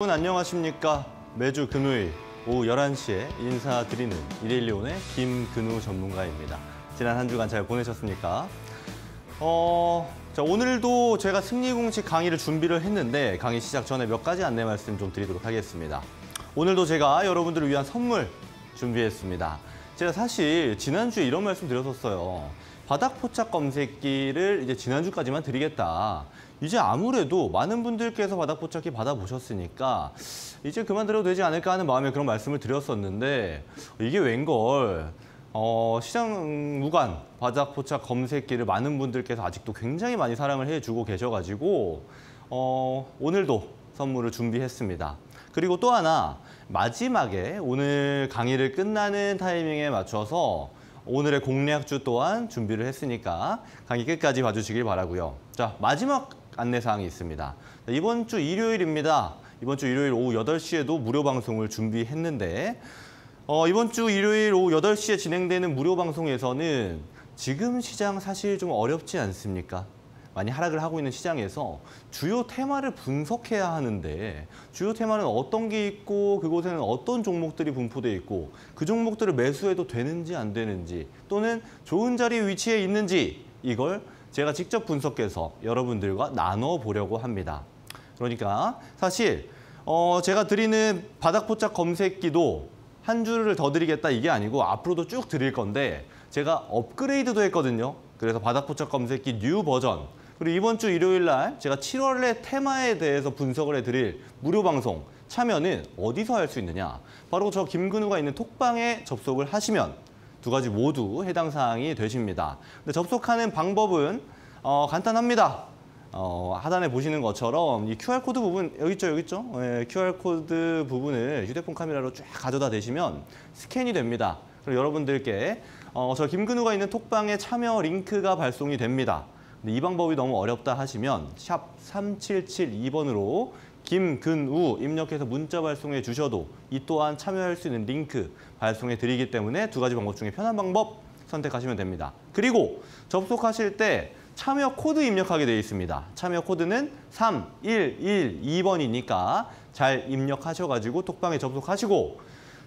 여러분 안녕하십니까? 매주 금요일 오후 11시에 인사드리는 이데일리온의 김근우 전문가입니다. 지난 한 주간 잘 보내셨습니까? 어, 자, 오늘도 제가 승리 공식 강의를 준비를 했는데 강의 시작 전에 몇 가지 안내 말씀 좀 드리도록 하겠습니다. 오늘도 제가 여러분들을 위한 선물 준비했습니다. 제가 사실 지난주에 이런 말씀 드렸었어요 바닥 포착 검색기를 이제 지난주까지만 드리겠다 이제 아무래도 많은 분들께서 바닥 포착기 받아보셨으니까 이제 그만 드려도 되지 않을까 하는 마음에 그런 말씀을 드렸었는데 이게 웬걸 어, 시장 무관 바닥 포착 검색기를 많은 분들께서 아직도 굉장히 많이 사랑을 해주고 계셔가지고 어, 오늘도 선물을 준비했습니다. 그리고 또 하나 마지막에 오늘 강의를 끝나는 타이밍에 맞춰서 오늘의 공략주 또한 준비를 했으니까 강의 끝까지 봐주시길 바라고요. 자 마지막 안내사항이 있습니다. 이번 주 일요일입니다. 이번 주 일요일 오후 8시에도 무료 방송을 준비했는데 어, 이번 주 일요일 오후 8시에 진행되는 무료 방송에서는 지금 시장 사실 좀 어렵지 않습니까? 많이 하락을 하고 있는 시장에서 주요 테마를 분석해야 하는데 주요 테마는 어떤 게 있고 그곳에는 어떤 종목들이 분포돼 있고 그 종목들을 매수해도 되는지 안 되는지 또는 좋은 자리에 위치해 있는지 이걸 제가 직접 분석해서 여러분들과 나눠보려고 합니다. 그러니까 사실 어 제가 드리는 바닥포착 검색기도 한 줄을 더 드리겠다 이게 아니고 앞으로도 쭉 드릴 건데 제가 업그레이드도 했거든요. 그래서 바닥포착 검색기 new 버전 그리고 이번 주 일요일 날 제가 7월의 테마에 대해서 분석을 해드릴 무료 방송 참여는 어디서 할 수 있느냐 바로 저 김근우가 있는 톡방에 접속을 하시면 두 가지 모두 해당 사항이 되십니다. 근데 접속하는 방법은 어, 간단합니다. 어, 하단에 보시는 것처럼 이 QR코드 부분 여기 있죠, 여기 있죠? 예, QR코드 부분을 휴대폰 카메라로 쫙 가져다 대시면 스캔이 됩니다. 그리고 여러분들께 어, 저 김근우가 있는 톡방에 참여 링크가 발송이 됩니다. 근데 이 방법이 너무 어렵다 하시면 샵 3772번으로 김근우 입력해서 문자 발송해 주셔도 이 또한 참여할 수 있는 링크 발송해 드리기 때문에 두 가지 방법 중에 편한 방법 선택하시면 됩니다. 그리고 접속하실 때 참여 코드 입력하게 되어 있습니다. 참여 코드는 3112번이니까 잘 입력하셔가지고 톡방에 접속하시고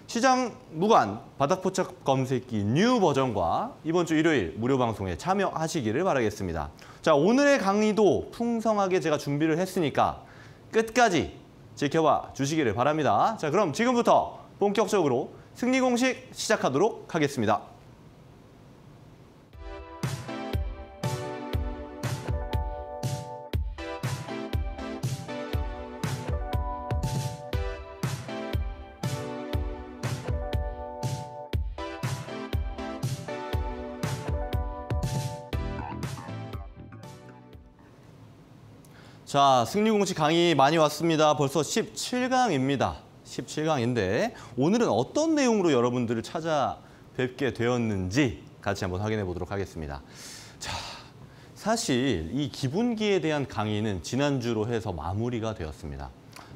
시장 무관 바닥포착 검색기 new 버전과 이번 주 일요일 무료 방송에 참여하시기를 바라겠습니다. 자 오늘의 강의도 풍성하게 제가 준비를 했으니까 끝까지 지켜봐 주시기를 바랍니다. 자 그럼 지금부터 본격적으로 승리 공식 시작하도록 하겠습니다. 자, 승리 공식 강의 많이 왔습니다. 벌써 17강입니다. 17강인데 오늘은 어떤 내용으로 여러분들을 찾아뵙게 되었는지 같이 한번 확인해 보도록 하겠습니다. 자, 사실 이 기분기에 대한 강의는 지난주로 해서 마무리가 되었습니다.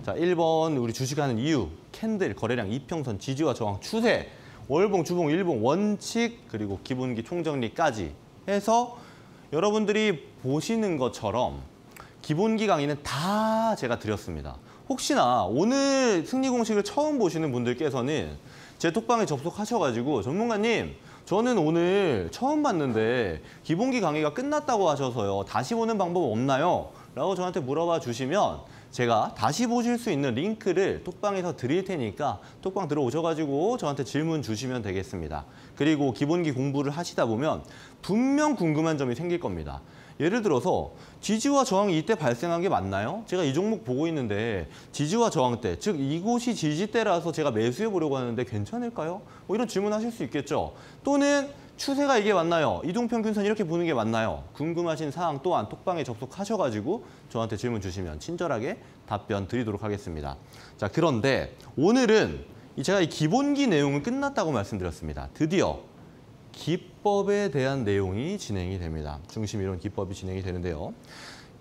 자, 1번 우리 주식하는 이유, 캔들, 거래량, 이평선, 지지와 저항, 추세, 월봉, 주봉, 일봉, 원칙, 그리고 기분기 총정리까지 해서 여러분들이 보시는 것처럼 기본기 강의는 다 제가 드렸습니다. 혹시나 오늘 승리 공식을 처음 보시는 분들께서는 제 톡방에 접속하셔가지고 전문가님 저는 오늘 처음 봤는데 기본기 강의가 끝났다고 하셔서요. 다시 보는 방법 없나요? 라고 저한테 물어봐 주시면 제가 다시 보실 수 있는 링크를 톡방에서 드릴 테니까 톡방 들어오셔가지고 저한테 질문 주시면 되겠습니다. 그리고 기본기 공부를 하시다 보면 분명 궁금한 점이 생길 겁니다. 예를 들어서 지지와 저항이 이때 발생한 게 맞나요? 제가 이 종목 보고 있는데 지지와 저항 때, 즉 이곳이 지지대라서 제가 매수해 보려고 하는데 괜찮을까요? 뭐 이런 질문 하실 수 있겠죠. 또는 추세가 이게 맞나요? 이동평균선 이렇게 보는 게 맞나요? 궁금하신 사항 또한 톡방에 접속하셔가지고 저한테 질문 주시면 친절하게 답변 드리도록 하겠습니다. 자, 그런데 오늘은 제가 이 기본기 내용은 끝났다고 말씀드렸습니다. 드디어 기법에 대한 내용이 진행이 됩니다. 중심 이론 기법이 진행이 되는데요.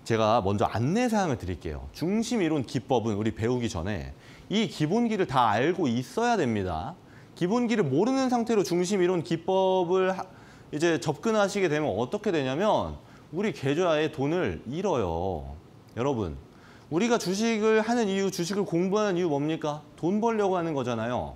제가 먼저 안내 사항을 드릴게요. 중심 이론 기법은 우리 배우기 전에 이 기본기를 다 알고 있어야 됩니다. 기본기를 모르는 상태로 중심 이론 기법을 이제 접근하시게 되면 어떻게 되냐면 우리 계좌에 돈을 잃어요. 여러분, 우리가 주식을 하는 이유, 주식을 공부하는 이유 뭡니까? 돈 벌려고 하는 거잖아요.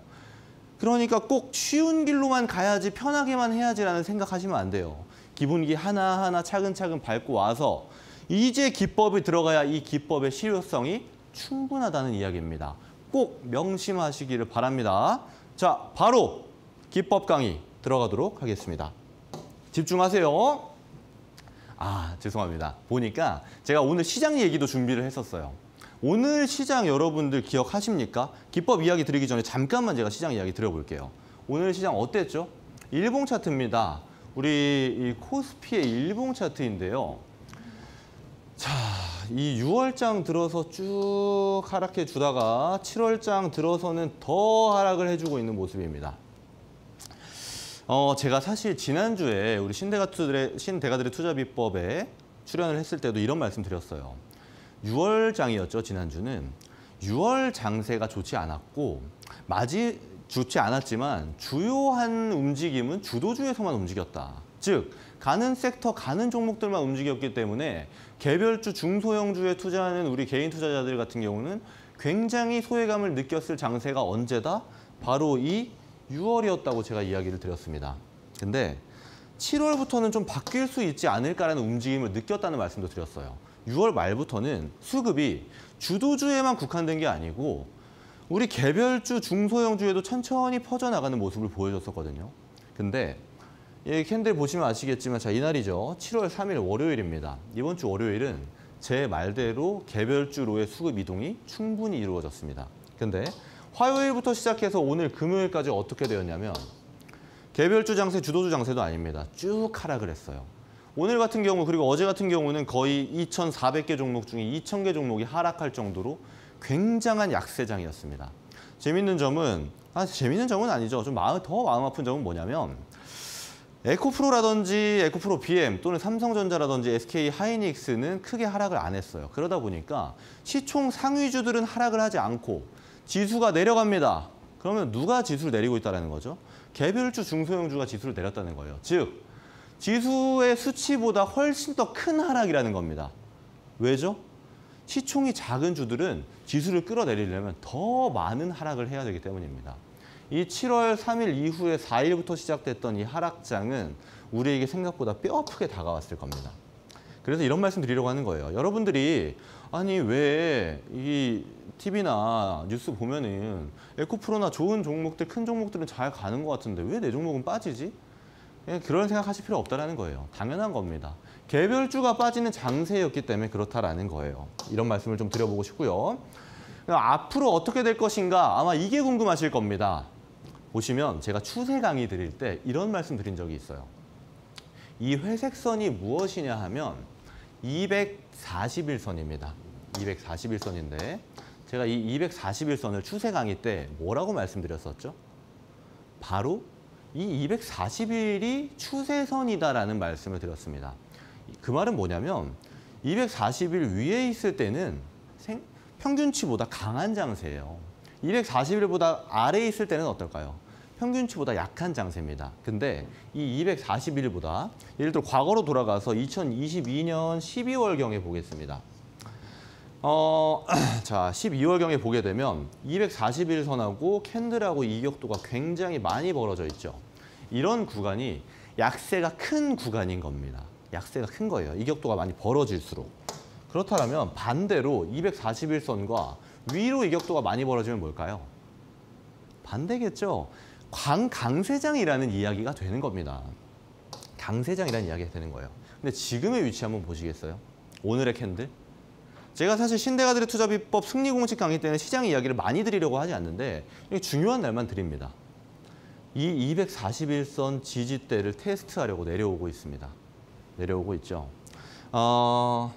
그러니까 꼭 쉬운 길로만 가야지 편하게만 해야지라는 생각하시면 안 돼요. 기본기 하나하나 차근차근 밟고 와서 이제 기법이 들어가야 이 기법의 실효성이 충분하다는 이야기입니다. 꼭 명심하시기를 바랍니다. 자, 바로 기법 강의 들어가도록 하겠습니다. 집중하세요. 아, 죄송합니다. 보니까 제가 오늘 시장 얘기도 준비를 했었어요. 오늘 시장 여러분들 기억하십니까? 기법 이야기 드리기 전에 잠깐만 제가 시장 이야기 드려볼게요. 오늘 시장 어땠죠? 일봉 차트입니다. 우리 이 코스피의 일봉 차트인데요. 자, 이 6월장 들어서 쭉 하락해 주다가 7월장 들어서는 더 하락을 해주고 있는 모습입니다. 어, 제가 사실 지난주에 우리 신대가들의 신대가들의 투자 비법에 출연을 했을 때도 이런 말씀 드렸어요. 6월장이었죠, 지난주는. 6월 장세가 좋지 않았고 맞이 좋지 않았지만 주요한 움직임은 주도주에서만 움직였다. 즉 가는 섹터, 가는 종목들만 움직였기 때문에 개별주, 중소형주에 투자하는 우리 개인 투자자들 같은 경우는 굉장히 소외감을 느꼈을 장세가 언제다? 바로 이 6월이었다고 제가 이야기를 드렸습니다. 근데 7월부터는 좀 바뀔 수 있지 않을까라는 움직임을 느꼈다는 말씀도 드렸어요. 6월 말부터는 수급이 주도주에만 국한된 게 아니고 우리 개별주, 중소형주에도 천천히 퍼져나가는 모습을 보여줬었거든요. 근데 이 캔들 보시면 아시겠지만 자 이날이죠. 7월 3일 월요일입니다. 이번 주 월요일은 제 말대로 개별주로의 수급 이동이 충분히 이루어졌습니다. 근데 화요일부터 시작해서 오늘 금요일까지 어떻게 되었냐면 개별주 장세, 주도주 장세도 아닙니다. 쭉 하락을 했어요. 오늘 같은 경우 그리고 어제 같은 경우는 거의 2,400개 종목 중에 2,000개 종목이 하락할 정도로 굉장한 약세장이었습니다. 재밌는 점은 아 재밌는 점은 아니죠. 좀 마음 더 마음 아픈 점은 뭐냐면 에코프로라든지 에코프로 BM 또는 삼성전자라든지 SK 하이닉스는 크게 하락을 안 했어요. 그러다 보니까 시총 상위주들은 하락을 하지 않고 지수가 내려갑니다. 그러면 누가 지수를 내리고 있다는 거죠? 개별주 중소형주가 지수를 내렸다는 거예요. 즉 지수의 수치보다 훨씬 더 큰 하락이라는 겁니다. 왜죠? 시총이 작은 주들은 지수를 끌어내리려면 더 많은 하락을 해야 되기 때문입니다. 이 7월 3일 이후에 4일부터 시작됐던 이 하락장은 우리에게 생각보다 뼈아프게 다가왔을 겁니다. 그래서 이런 말씀 드리려고 하는 거예요. 여러분들이 아니 왜 이 TV나 뉴스 보면은 에코프로나 좋은 종목들, 큰 종목들은 잘 가는 것 같은데 왜 내 종목은 빠지지? 예, 그런 생각하실 필요 없다는 거예요. 당연한 겁니다. 개별주가 빠지는 장세였기 때문에 그렇다라는 거예요. 이런 말씀을 좀 드려보고 싶고요. 앞으로 어떻게 될 것인가 아마 이게 궁금하실 겁니다. 보시면 제가 추세 강의 드릴 때 이런 말씀 드린 적이 있어요. 이 회색선이 무엇이냐 하면 241선입니다. 241선인데 제가 이 241선을 추세 강의 때 뭐라고 말씀드렸었죠? 바로 이 241이 추세선이다라는 말씀을 드렸습니다. 그 말은 뭐냐면 241 위에 있을 때는 생, 평균치보다 강한 장세예요. 241보다 아래에 있을 때는 어떨까요? 평균치보다 약한 장세입니다. 근데 이 241보다 예를 들어 과거로 돌아가서 2022년 12월경에 보겠습니다. 어, 자, 12월경에 보게 되면 241선하고 캔들하고 이격도가 굉장히 많이 벌어져 있죠. 이런 구간이 약세가 큰 구간인 겁니다. 약세가 큰 거예요. 이격도가 많이 벌어질수록. 그렇다면 반대로 241선과 위로 이격도가 많이 벌어지면 뭘까요? 반대겠죠. 광, 강세장이라는 이야기가 되는 겁니다. 강세장이라는 이야기가 되는 거예요. 근데 지금의 위치 한번 보시겠어요? 오늘의 캔들? 제가 사실 신대가들의 투자 비법 승리 공식 강의 때는 시장 이야기를 많이 드리려고 하지 않는데 중요한 날만 드립니다. 이 241선 지지대를 테스트하려고 내려오고 있습니다. 내려오고 있죠. 어,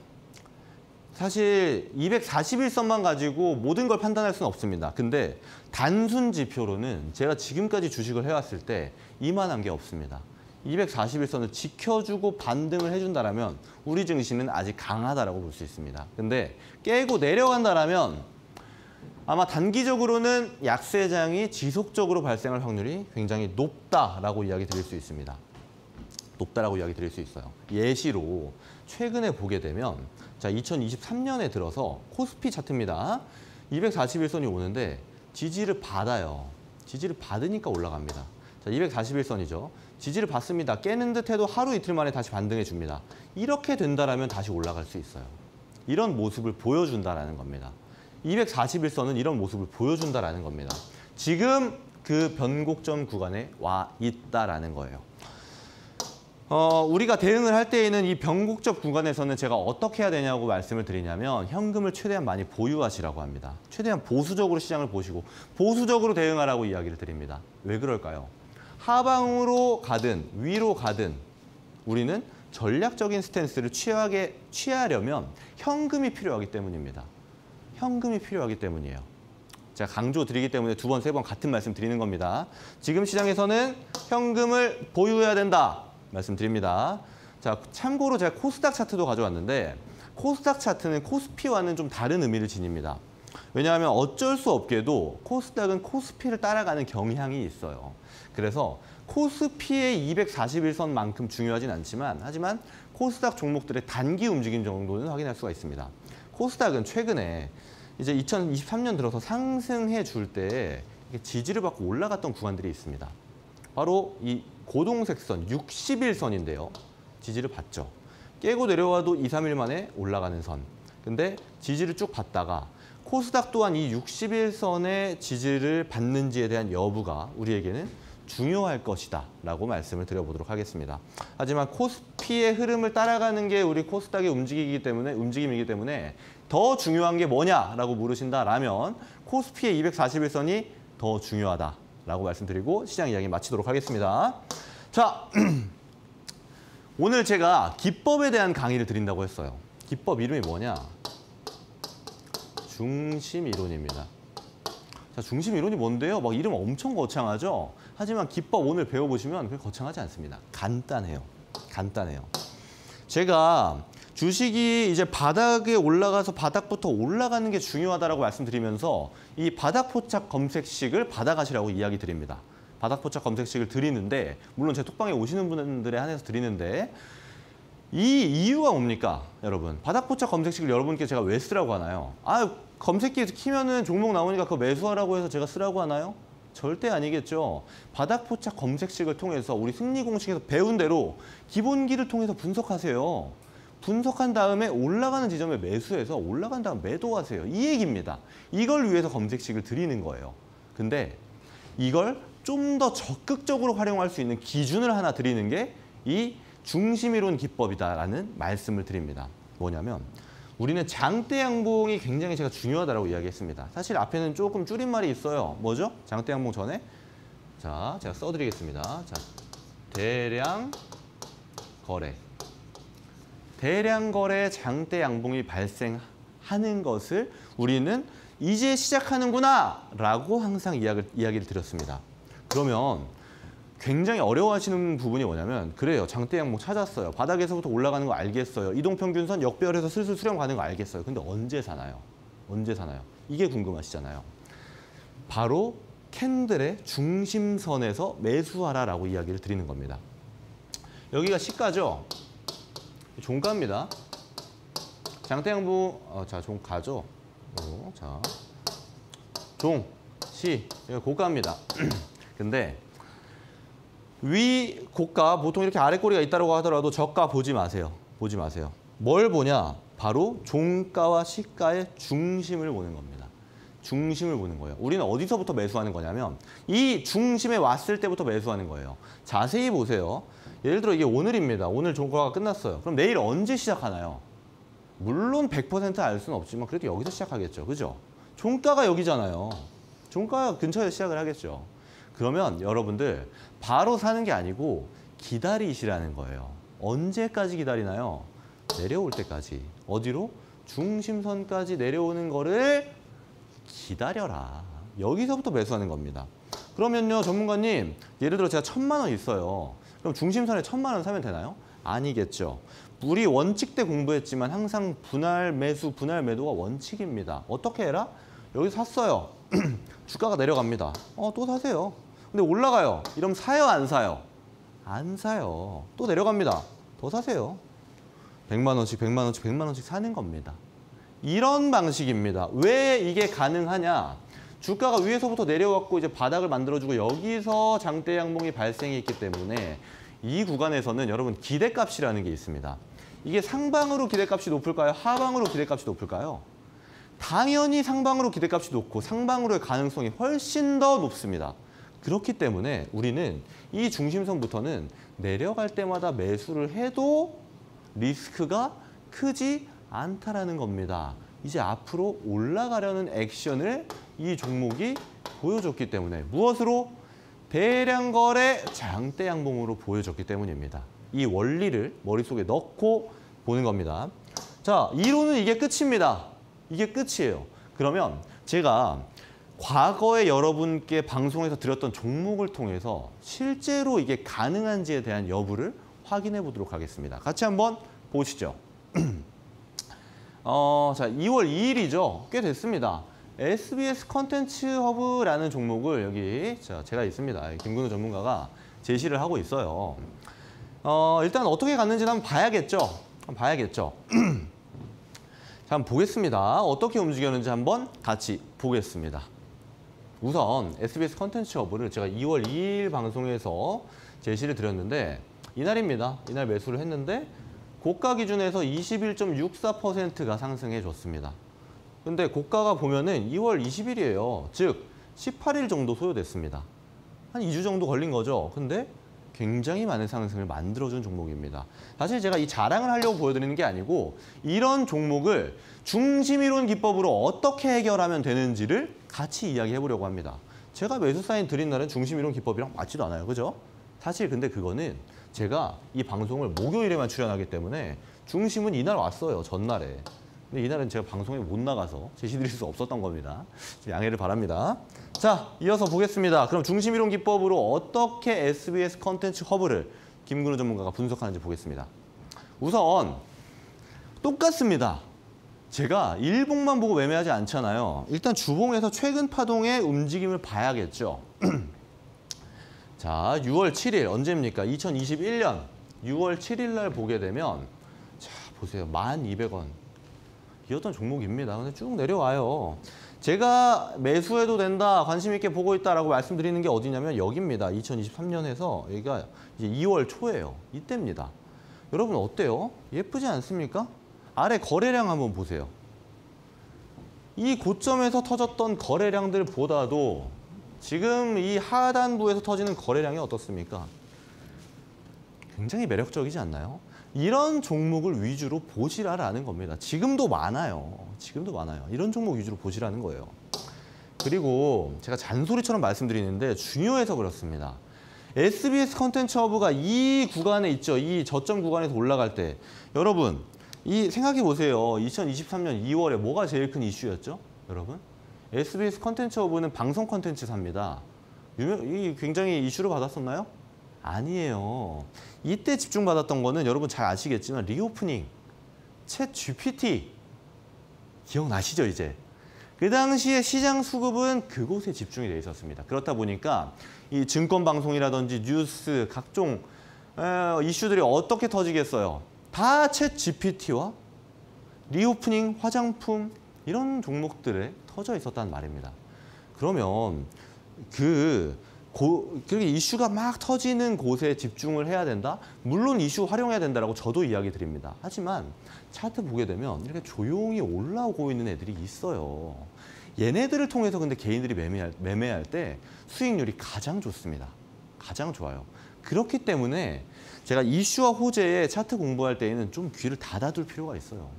사실 241선만 가지고 모든 걸 판단할 수는 없습니다. 근데 단순 지표로는 제가 지금까지 주식을 해왔을 때 이만한 게 없습니다. 241선을 지켜주고 반등을 해준다면 우리 증시는 아직 강하다라고 볼수 있습니다. 근데 깨고 내려간다면 아마 단기적으로는 약세장이 지속적으로 발생할 확률이 굉장히 높다라고 이야기 드릴 수 있습니다. 높다라고 이야기 드릴 수 있어요. 예시로 최근에 보게 되면 자 2023년에 들어서 코스피 차트입니다. 241선이 오는데 지지를 받아요. 지지를 받으니까 올라갑니다. 자 241선이죠. 지지를 받습니다. 깨는 듯해도 하루 이틀 만에 다시 반등해 줍니다. 이렇게 된다라면 다시 올라갈 수 있어요. 이런 모습을 보여준다라는 겁니다. 241선은 이런 모습을 보여준다라는 겁니다. 지금 그 변곡점 구간에 와 있다라는 거예요. 어, 우리가 대응을 할 때에는 이 변곡점 구간에서는 제가 어떻게 해야 되냐고 말씀을 드리냐면 현금을 최대한 많이 보유하시라고 합니다. 최대한 보수적으로 시장을 보시고 보수적으로 대응하라고 이야기를 드립니다. 왜 그럴까요? 하방으로 가든 위로 가든 우리는 전략적인 스탠스를 취하게 취하려면 현금이 필요하기 때문입니다. 현금이 필요하기 때문이에요. 제가 강조 드리기 때문에 두 번, 세 번 같은 말씀 드리는 겁니다. 지금 시장에서는 현금을 보유해야 된다. 말씀드립니다. 자, 참고로 제가 코스닥 차트도 가져왔는데 코스닥 차트는 코스피와는 좀 다른 의미를 지닙니다. 왜냐하면 어쩔 수 없게도 코스닥은 코스피를 따라가는 경향이 있어요. 그래서 코스피의 241선만큼 중요하진 않지만 하지만 코스닥 종목들의 단기 움직임 정도는 확인할 수가 있습니다. 코스닥은 최근에 이제 2023년 들어서 상승해 줄 때 지지를 받고 올라갔던 구간들이 있습니다. 바로 이 고동색 선 60일선인데요. 지지를 받죠. 깨고 내려와도 2, 3일 만에 올라가는 선. 근데 지지를 쭉 받다가 코스닥 또한 이 60일선의 지지를 받는지에 대한 여부가 우리에게는 중요할 것이다 라고 말씀을 드려보도록 하겠습니다. 하지만 코스피의 흐름을 따라가는 게 우리 코스닥의 움직이기 때문에 움직임이기 때문에 더 중요한 게 뭐냐라고 물으신다라면 코스피의 241선이 더 중요하다라고 말씀드리고 시장 이야기 마치도록 하겠습니다. 자, 오늘 제가 기법에 대한 강의를 드린다고 했어요. 기법 이름이 뭐냐? 중심 이론입니다. 자, 중심 이론이 뭔데요? 막 이름 엄청 거창하죠? 하지만 기법 오늘 배워보시면 거창하지 않습니다. 간단해요. 간단해요. 제가 주식이 이제 바닥에 올라가서 바닥부터 올라가는 게 중요하다고 말씀드리면서 이 바닥 포착 검색식을 받아가시라고 이야기 드립니다. 바닥 포착 검색식을 드리는데 물론 제 톡방에 오시는 분들에 한해서 드리는데 이 이유가 뭡니까 여러분? 바닥 포착 검색식을 여러분께 제가 왜 쓰라고 하나요? 아 검색기에서 키면은 종목 나오니까 그거 매수하라고 해서 제가 쓰라고 하나요? 절대 아니겠죠. 바닥 포착 검색식을 통해서 우리 승리 공식에서 배운 대로 기본기를 통해서 분석하세요 분석한 다음에 올라가는 지점에 매수해서 올라간 다음 매도하세요 이 얘기입니다 이걸 위해서 검색식을 드리는 거예요 근데 이걸 좀 더 적극적으로 활용할 수 있는 기준을 하나 드리는 게 이 중심이론 기법이다라는 말씀을 드립니다. 뭐냐면 우리는 장대 양봉이 굉장히 제가 중요하다고 이야기했습니다. 사실 앞에는 조금 줄임말이 있어요. 뭐죠? 장대 양봉 전에 자, 제가 써드리겠습니다. 자, 대량 거래. 대량 거래 장대 양봉이 발생하는 것을 우리는 이제 시작하는구나 라고 항상 이야기를, 이야기를 드렸습니다. 그러면 굉장히 어려워하시는 부분이 뭐냐면 그래요. 장대 양목 찾았어요. 바닥에서부터 올라가는 거 알겠어요. 이동평균선 역배열해서 슬슬 수렴 가는 거 알겠어요. 근데 언제 사나요? 언제 사나요? 이게 궁금하시잖아요. 바로 캔들의 중심선에서 매수하라라고 이야기를 드리는 겁니다. 여기가 시가죠? 종가입니다. 장대양부, 어, 자, 종가죠? 오, 자, 종, 시, 고가입니다. 근데 위 고가 보통 이렇게 아래 꼬리가 있다고 하더라도 저가 보지 마세요. 보지 마세요. 뭘 보냐? 바로 종가와 시가의 중심을 보는 겁니다. 중심을 보는 거예요. 우리는 어디서부터 매수하는 거냐면 이 중심에 왔을 때부터 매수하는 거예요. 자세히 보세요. 예를 들어 이게 오늘입니다. 오늘 종가가 끝났어요. 그럼 내일 언제 시작하나요? 물론 100%알 수는 없지만 그래도 여기서 시작하겠죠. 그죠? 종가가 여기잖아요. 종가 근처에 시작을 하겠죠. 그러면 여러분들 바로 사는 게 아니고 기다리시라는 거예요. 언제까지 기다리나요? 내려올 때까지. 어디로? 중심선까지 내려오는 거를 기다려라. 여기서부터 매수하는 겁니다. 그러면요, 전문가님, 예를 들어 제가 천만 원 있어요. 그럼 중심선에 천만 원 사면 되나요? 아니겠죠. 우리 원칙 때 공부했지만 항상 분할 매수, 분할 매도가 원칙입니다. 어떻게 해라? 여기 샀어요. 주가가 내려갑니다. 어, 또 사세요. 근데 올라가요. 이러면 사요, 안 사요? 안 사요. 또 내려갑니다. 더 사세요. 100만 원씩, 100만 원씩, 100만 원씩 사는 겁니다. 이런 방식입니다. 왜 이게 가능하냐? 주가가 위에서부터 내려왔고 이제 바닥을 만들어주고 여기서 장대 양봉이 발생했기 때문에 이 구간에서는 여러분 기대값이라는 게 있습니다. 이게 상방으로 기대값이 높을까요? 하방으로 기대값이 높을까요? 당연히 상방으로 기대값이 높고 상방으로의 가능성이 훨씬 더 높습니다. 그렇기 때문에 우리는 이 중심선부터는 내려갈 때마다 매수를 해도 리스크가 크지 않다라는 겁니다. 이제 앞으로 올라가려는 액션을 이 종목이 보여줬기 때문에 무엇으로? 대량 거래 장대 양봉으로 보여줬기 때문입니다. 이 원리를 머릿속에 넣고 보는 겁니다. 자, 이론은 이게 끝입니다. 이게 끝이에요. 그러면 제가 과거에 여러분께 방송에서 드렸던 종목을 통해서 실제로 이게 가능한지에 대한 여부를 확인해 보도록 하겠습니다. 같이 한번 보시죠. 어, 자, 2월 2일이죠. 꽤 됐습니다. SBS 컨텐츠 허브라는 종목을 여기 자, 제가 있습니다. 김근우 전문가가 제시를 하고 있어요. 어, 일단 어떻게 갔는지 한번 봐야겠죠. 한번 봐야겠죠. 자, 한번 보겠습니다. 어떻게 움직였는지 한번 같이 보겠습니다. 우선 SBS 컨텐츠 허브를 제가 2월 2일 방송에서 제시를 드렸는데 이날입니다. 이날 매수를 했는데 고가 기준에서 21.64%가 상승해 줬습니다. 근데 고가가 보면은 2월 20일이에요. 즉 18일 정도 소요됐습니다. 한 2주 정도 걸린 거죠. 근데 굉장히 많은 상승을 만들어준 종목입니다. 사실 제가 이 자랑을 하려고 보여드리는 게 아니고 이런 종목을 중심이론 기법으로 어떻게 해결하면 되는지를 같이 이야기해 보려고 합니다. 제가 매수 사인 드린 날은 중심이론 기법이랑 맞지도 않아요. 그죠? 사실 근데 그거는 제가 이 방송을 목요일에만 출연하기 때문에 중심은 이날 왔어요. 전날에. 근데 이날은 제가 방송에 못 나가서 제시드릴 수 없었던 겁니다. 양해를 바랍니다. 자, 이어서 보겠습니다. 그럼 중심이론 기법으로 어떻게 SBS 컨텐츠 허브를 김근우 전문가가 분석하는지 보겠습니다. 우선 똑같습니다. 제가 일봉만 보고 매매하지 않잖아요. 일단 주봉에서 최근 파동의 움직임을 봐야겠죠. 자, 6월 7일 언제입니까? 2021년 6월 7일 날 보게 되면 자, 보세요. 1,200원. 이었던 종목입니다. 근데 쭉 내려와요. 제가 매수해도 된다, 관심 있게 보고 있다라고 말씀드리는 게 어디냐면 여기입니다. 2023년에서 여기가 이제 2월 초예요. 이때입니다. 여러분 어때요? 예쁘지 않습니까? 아래 거래량 한번 보세요. 이 고점에서 터졌던 거래량들보다도 지금 이 하단부에서 터지는 거래량이 어떻습니까? 굉장히 매력적이지 않나요? 이런 종목을 위주로 보시라라는 겁니다. 지금도 많아요. 지금도 많아요. 이런 종목 위주로 보시라는 거예요. 그리고 제가 잔소리처럼 말씀드리는데 중요해서 그렇습니다. SBS 컨텐츠 허브가 이 구간에 있죠. 이 저점 구간에서 올라갈 때 여러분 이 생각해 보세요. 2023년 2월에 뭐가 제일 큰 이슈였죠? 여러분 SBS 컨텐츠 허브는 방송 컨텐츠사입니다. 유명, 이 굉장히 이슈를 받았었나요? 아니에요. 이때 집중받았던 거는 여러분 잘 아시겠지만 reopening, Chat GPT 기억나시죠 이제? 그 당시에 시장 수급은 그곳에 집중이 돼 있었습니다. 그렇다 보니까 이 증권 방송이라든지 뉴스 각종 에, 이슈들이 어떻게 터지겠어요? 다 Chat GPT와 reopening, 화장품 이런 종목들에 터져 있었단 말입니다. 그러면 그 고, 그렇게 이슈가 막 터지는 곳에 집중을 해야 된다? 물론 이슈 활용해야 된다라고 저도 이야기 드립니다. 하지만 차트 보게 되면 이렇게 조용히 올라오고 있는 애들이 있어요. 얘네들을 통해서 근데 개인들이 매매할, 매매할 때 수익률이 가장 좋습니다. 가장 좋아요. 그렇기 때문에 제가 이슈와 호재에 차트 공부할 때에는 좀 귀를 닫아둘 필요가 있어요.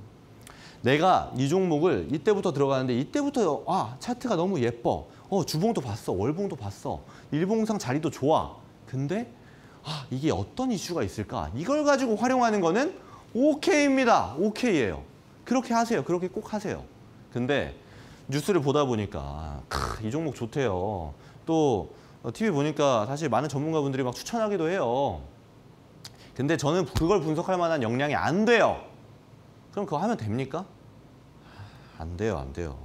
내가 이 종목을 이때부터 들어가는데 이때부터 아 차트가 너무 예뻐. 어 주봉도 봤어. 월봉도 봤어. 일봉상 자리도 좋아. 근데 아 이게 어떤 이슈가 있을까? 이걸 가지고 활용하는 거는 오케이입니다. 오케이예요. 그렇게 하세요. 그렇게 꼭 하세요. 근데 뉴스를 보다 보니까 크, 이 종목 좋대요. 또 TV 보니까 사실 많은 전문가분들이 막 추천하기도 해요. 근데 저는 그걸 분석할 만한 역량이 안 돼요. 그럼 그거 하면 됩니까? 안 돼요, 안 돼요.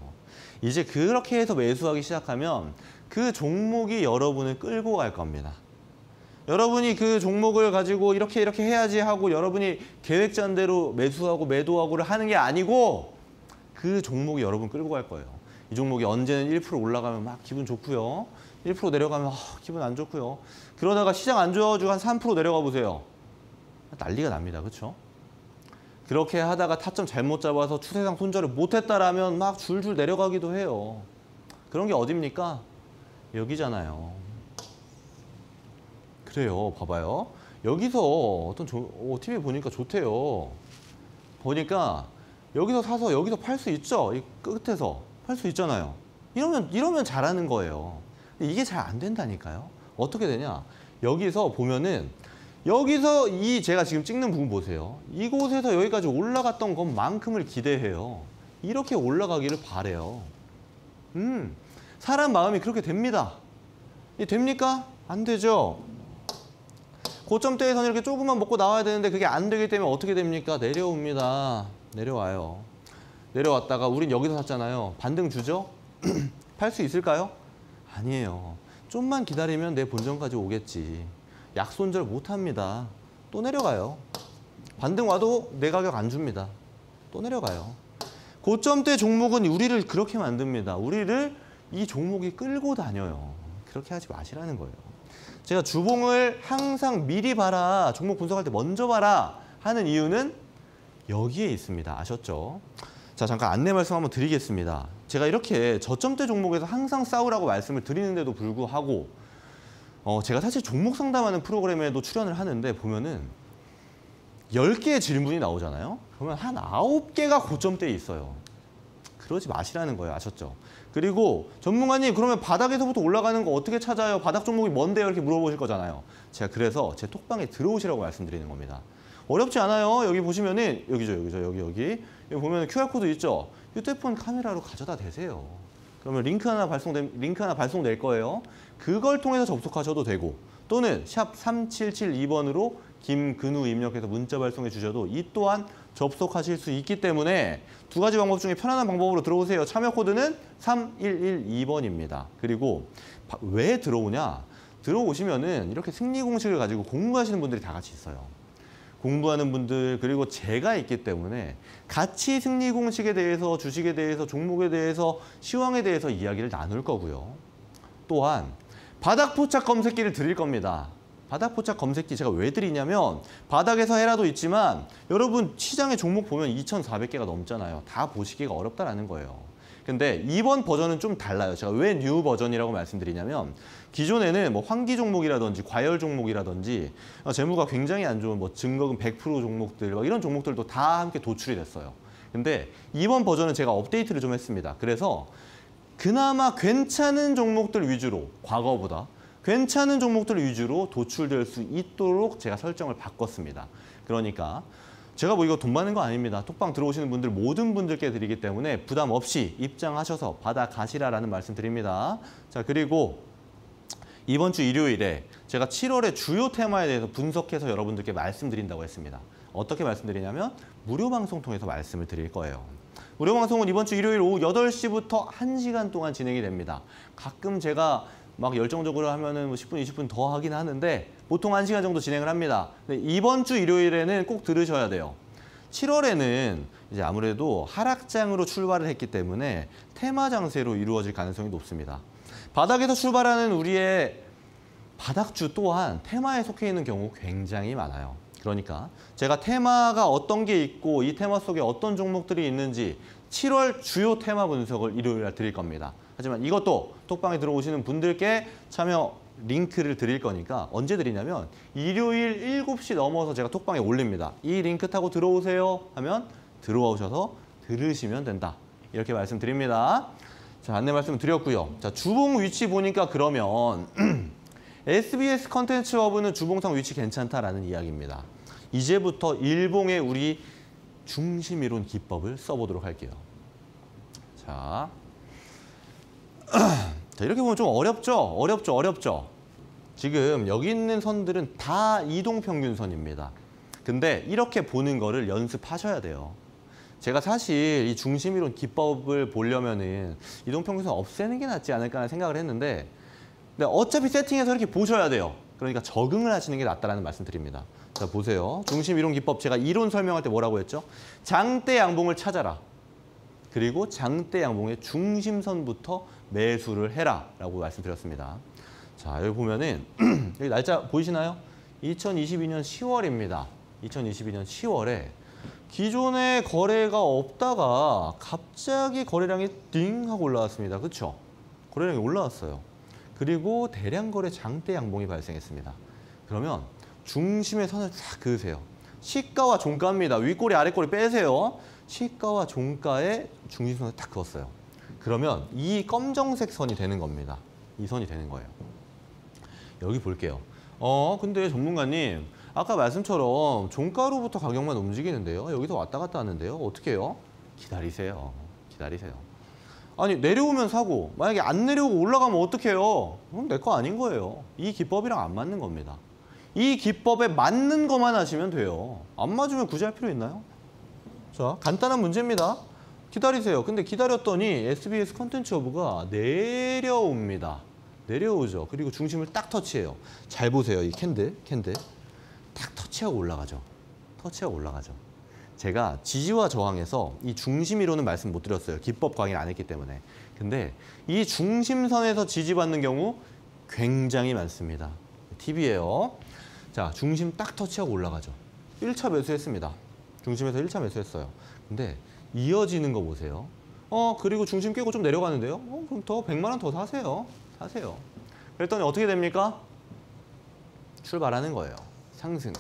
이제 그렇게 해서 매수하기 시작하면 그 종목이 여러분을 끌고 갈 겁니다. 여러분이 그 종목을 가지고 이렇게 이렇게 해야지 하고 여러분이 계획짠 대로 매수하고 매도하고를 하는 게 아니고 그 종목이 여러분 끌고 갈 거예요. 이 종목이 언제는 1% 올라가면 막 기분 좋고요. 1% 내려가면 아, 기분 안 좋고요. 그러다가 시장 안 좋아지고 한 3% 내려가 보세요. 난리가 납니다. 그렇죠? 그렇게 하다가 타점 잘못 잡아서 추세상 손절을 못했다라면 막 줄줄 내려가기도 해요. 그런 게 어딥니까? 여기잖아요. 그래요. 봐봐요. 여기서 어떤 조, 어, TV 보니까 좋대요. 보니까 여기서 사서 여기서 팔 수 있죠. 이 끝에서 팔 수 있잖아요. 이러면 이러면 잘하는 거예요. 이게 잘 안 된다니까요. 어떻게 되냐? 여기서 보면은 여기서 이 제가 지금 찍는 부분 보세요. 이곳에서 여기까지 올라갔던 것만큼을 기대해요. 이렇게 올라가기를 바래요. 음, 사람 마음이 그렇게 됩니다. 이 됩니까? 안 되죠. 고점대에서는 이렇게 조금만 먹고 나와야 되는데 그게 안 되기 때문에 어떻게 됩니까? 내려옵니다. 내려와요. 내려왔다가 우린 여기서 샀잖아요. 반등 주죠? 팔 수 있을까요? 아니에요. 좀만 기다리면 내 본전까지 오겠지. 약손절 못합니다. 또 내려가요. 반등 와도 내 가격 안 줍니다. 또 내려가요. 고점대 종목은 우리를 그렇게 만듭니다. 우리를 이 종목이 끌고 다녀요. 그렇게 하지 마시라는 거예요. 제가 주봉을 항상 미리 봐라, 종목 분석할 때 먼저 봐라 하는 이유는 여기에 있습니다. 아셨죠? 자, 잠깐 안내 말씀 한번 드리겠습니다. 제가 이렇게 저점대 종목에서 항상 싸우라고 말씀을 드리는데도 불구하고 어, 제가 사실 종목 상담하는 프로그램에도 출연을 하는데 보면은 10개의 질문이 나오잖아요. 그러면 한 9개가 고점대에 있어요. 그러지 마시라는 거예요. 아셨죠? 그리고 전문가님 그러면 바닥에서부터 올라가는 거 어떻게 찾아요? 바닥 종목이 뭔데요? 이렇게 물어보실 거잖아요. 제가 그래서 제 톡방에 들어오시라고 말씀드리는 겁니다. 어렵지 않아요. 여기 보시면은 여기죠, 여기죠, 여기 여기 여기 보면 QR 코드 있죠. 휴대폰 카메라로 가져다 대세요. 그러면 링크 하나 발송된 링크 하나 발송될 거예요. 그걸 통해서 접속하셔도 되고 또는 샵 3772번으로 김근우 입력해서 문자 발송해 주셔도 이 또한 접속하실 수 있기 때문에 두 가지 방법 중에 편안한 방법으로 들어오세요. 참여 코드는 3112번입니다. 그리고 왜 들어오냐? 들어오시면은 이렇게 승리 공식을 가지고 공부하시는 분들이 다 같이 있어요. 공부하는 분들 그리고 제가 있기 때문에 같이 승리 공식에 대해서 주식에 대해서 종목에 대해서 시황에 대해서 이야기를 나눌 거고요. 또한 바닥 포착 검색기를 드릴 겁니다. 바닥 포착 검색기 제가 왜 드리냐면 바닥에서 해라도 있지만 여러분 시장의 종목 보면 2,400개가 넘잖아요. 다 보시기가 어렵다라는 거예요. 근데 이번 버전은 좀 달라요. 제가 왜 new 버전이라고 말씀드리냐면 기존에는 뭐 환기 종목이라든지 과열 종목이라든지 어, 재무가 굉장히 안 좋은 뭐 증거금 100% 종목들 뭐 이런 종목들도 다 함께 도출이 됐어요. 근데 이번 버전은 제가 업데이트를 좀 했습니다. 그래서 그나마 괜찮은 종목들 위주로 과거보다 괜찮은 종목들 위주로 도출될 수 있도록 제가 설정을 바꿨습니다. 그러니까 제가 뭐 이거 돈 받는 거 아닙니다. 톡방 들어오시는 분들 모든 분들께 드리기 때문에 부담 없이 입장하셔서 받아가시라라는 말씀 드립니다. 자 그리고 이번 주 일요일에 제가 7월의 주요 테마에 대해서 분석해서 여러분들께 말씀드린다고 했습니다. 어떻게 말씀드리냐면 무료 방송 통해서 말씀을 드릴 거예요. 무료 방송은 이번 주 일요일 오후 8시부터 1시간 동안 진행이 됩니다. 가끔 제가 막 열정적으로 하면은 10분, 뭐 20분 더 하긴 하는데 보통 1시간 정도 진행을 합니다. 근데 이번 주 일요일에는 꼭 들으셔야 돼요. 7월에는 이제 아무래도 하락장으로 출발을 했기 때문에 테마 장세로 이루어질 가능성이 높습니다. 바닥에서 출발하는 우리의 바닥주 또한 테마에 속해 있는 경우 굉장히 많아요. 그러니까 제가 테마가 어떤 게 있고 이 테마 속에 어떤 종목들이 있는지 7월 주요 테마 분석을 일요일 날 드릴 겁니다. 하지만 이것도 톡방에 들어오시는 분들께 참여 링크를 드릴 거니까 언제 드리냐면 일요일 7시 넘어서 제가 톡방에 올립니다. 이 링크 타고 들어오세요 하면 들어오셔서 들으시면 된다. 이렇게 말씀드립니다. 자, 안내 말씀 드렸고요. 자, 주봉 위치 보니까 그러면 SBS 컨텐츠 허브는 주봉상 위치 괜찮다라는 이야기입니다. 이제부터 일봉의 우리 중심 이론 기법을 써보도록 할게요. 자, 자, 이렇게 보면 좀 어렵죠? 어렵죠? 어렵죠? 지금 여기 있는 선들은 다 이동평균선입니다. 근데 이렇게 보는 거를 연습하셔야 돼요. 제가 사실 이 중심이론 기법을 보려면은 이동평균선 없애는 게 낫지 않을까 하는 생각을 했는데 근데 어차피 세팅해서 이렇게 보셔야 돼요. 그러니까 적응을 하시는 게 낫다라는 말씀 드립니다. 자, 보세요. 중심 이론 기법 제가 이론 설명할 때 뭐라고 했죠? 장대 양봉을 찾아라. 그리고 장대 양봉의 중심선부터 매수를 해라 라고 말씀드렸습니다. 자, 여기 보면은 여기 날짜 보이시나요? 2022년 10월입니다. 2022년 10월에 기존에 거래가 없다가 갑자기 거래량이 띵 하고 올라왔습니다. 그렇죠? 거래량이 올라왔어요. 그리고 대량 거래 장대 양봉이 발생했습니다. 그러면 중심의 선을 싹 그으세요. 시가와 종가입니다. 윗꼬리 아랫꼬리 빼세요. 시가와 종가의 중심선을 딱 그었어요. 그러면 이 검정색 선이 되는 겁니다. 이 선이 되는 거예요. 여기 볼게요. 어, 근데 전문가님, 아까 말씀처럼 종가로부터 가격만 움직이는데요. 여기서 왔다 갔다 하는데요. 어떻게 해요? 기다리세요. 기다리세요. 아니, 내려오면 사고, 만약에 안 내려오고 올라가면 어떻게 해요? 그럼 내 거 아닌 거예요. 이 기법이랑 안 맞는 겁니다. 이 기법에 맞는 것만 하시면 돼요. 안 맞으면 굳이 할 필요 있나요? 자, 간단한 문제입니다. 기다리세요. 근데 기다렸더니 SBS 컨텐츠 허브가 내려옵니다. 내려오죠. 그리고 중심을 딱 터치해요. 잘 보세요. 이 candle, candle. 딱 터치하고 올라가죠. 터치하고 올라가죠. 제가 지지와 저항에서 이 중심 이론은 말씀 못 드렸어요. 기법 강의를 안 했기 때문에. 근데 이 중심선에서 지지받는 경우 굉장히 많습니다. 팁이에요. 자, 중심 딱 터치하고 올라가죠. 1차 매수했습니다. 중심에서 1차 매수했어요. 근데 이어지는 거 보세요. 어, 그리고 중심 깨고 좀 내려가는데요. 어, 그럼 더 100만 원 더 사세요. 사세요. 그랬더니 어떻게 됩니까? 출발하는 거예요. 상승.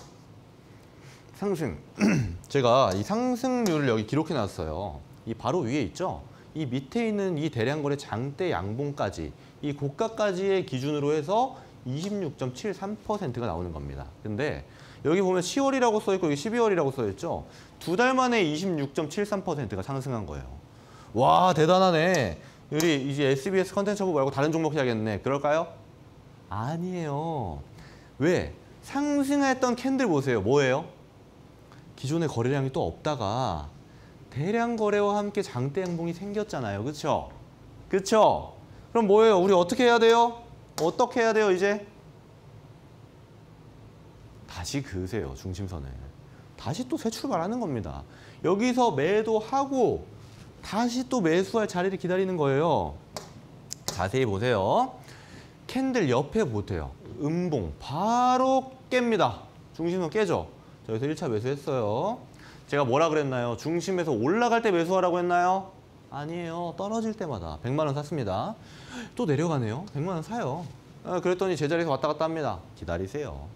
상승. 제가 이 상승률을 여기 기록해 놨어요. 이 바로 위에 있죠? 이 밑에 있는 이 대량거래 장대 양봉까지 이 고가까지의 기준으로 해서 26.73%가 나오는 겁니다. 근데 여기 보면 10월이라고 써 있고 여기 12월이라고 써 있죠. 두 달 만에 26.73%가 상승한 거예요. 와 대단하네. 우리 이제 SBS 컨텐츠 부 말고 다른 종목 해야겠네. 그럴까요? 아니에요. 왜? 상승했던 캔들 보세요. 뭐예요? 기존의 거래량이 또 없다가 대량 거래와 함께 장대 양봉이 생겼잖아요. 그렇죠? 그렇죠? 그럼 뭐예요? 우리 어떻게 해야 돼요? 어떻게 해야 돼요, 이제? 다시 그으세요, 중심선을. 다시 또 새 출발하는 겁니다. 여기서 매도하고 다시 또 매수할 자리를 기다리는 거예요. 자세히 보세요. 캔들 옆에 보세요. 음봉 바로 깹니다. 중심선 깨죠. 자, 여기서 1차 매수했어요. 제가 뭐라 그랬나요? 중심에서 올라갈 때 매수하라고 했나요? 아니에요. 떨어질 때마다 100만 원 샀습니다. 또 내려가네요. 100만 원 사요. 아, 그랬더니 제자리에서 왔다 갔다 합니다. 기다리세요.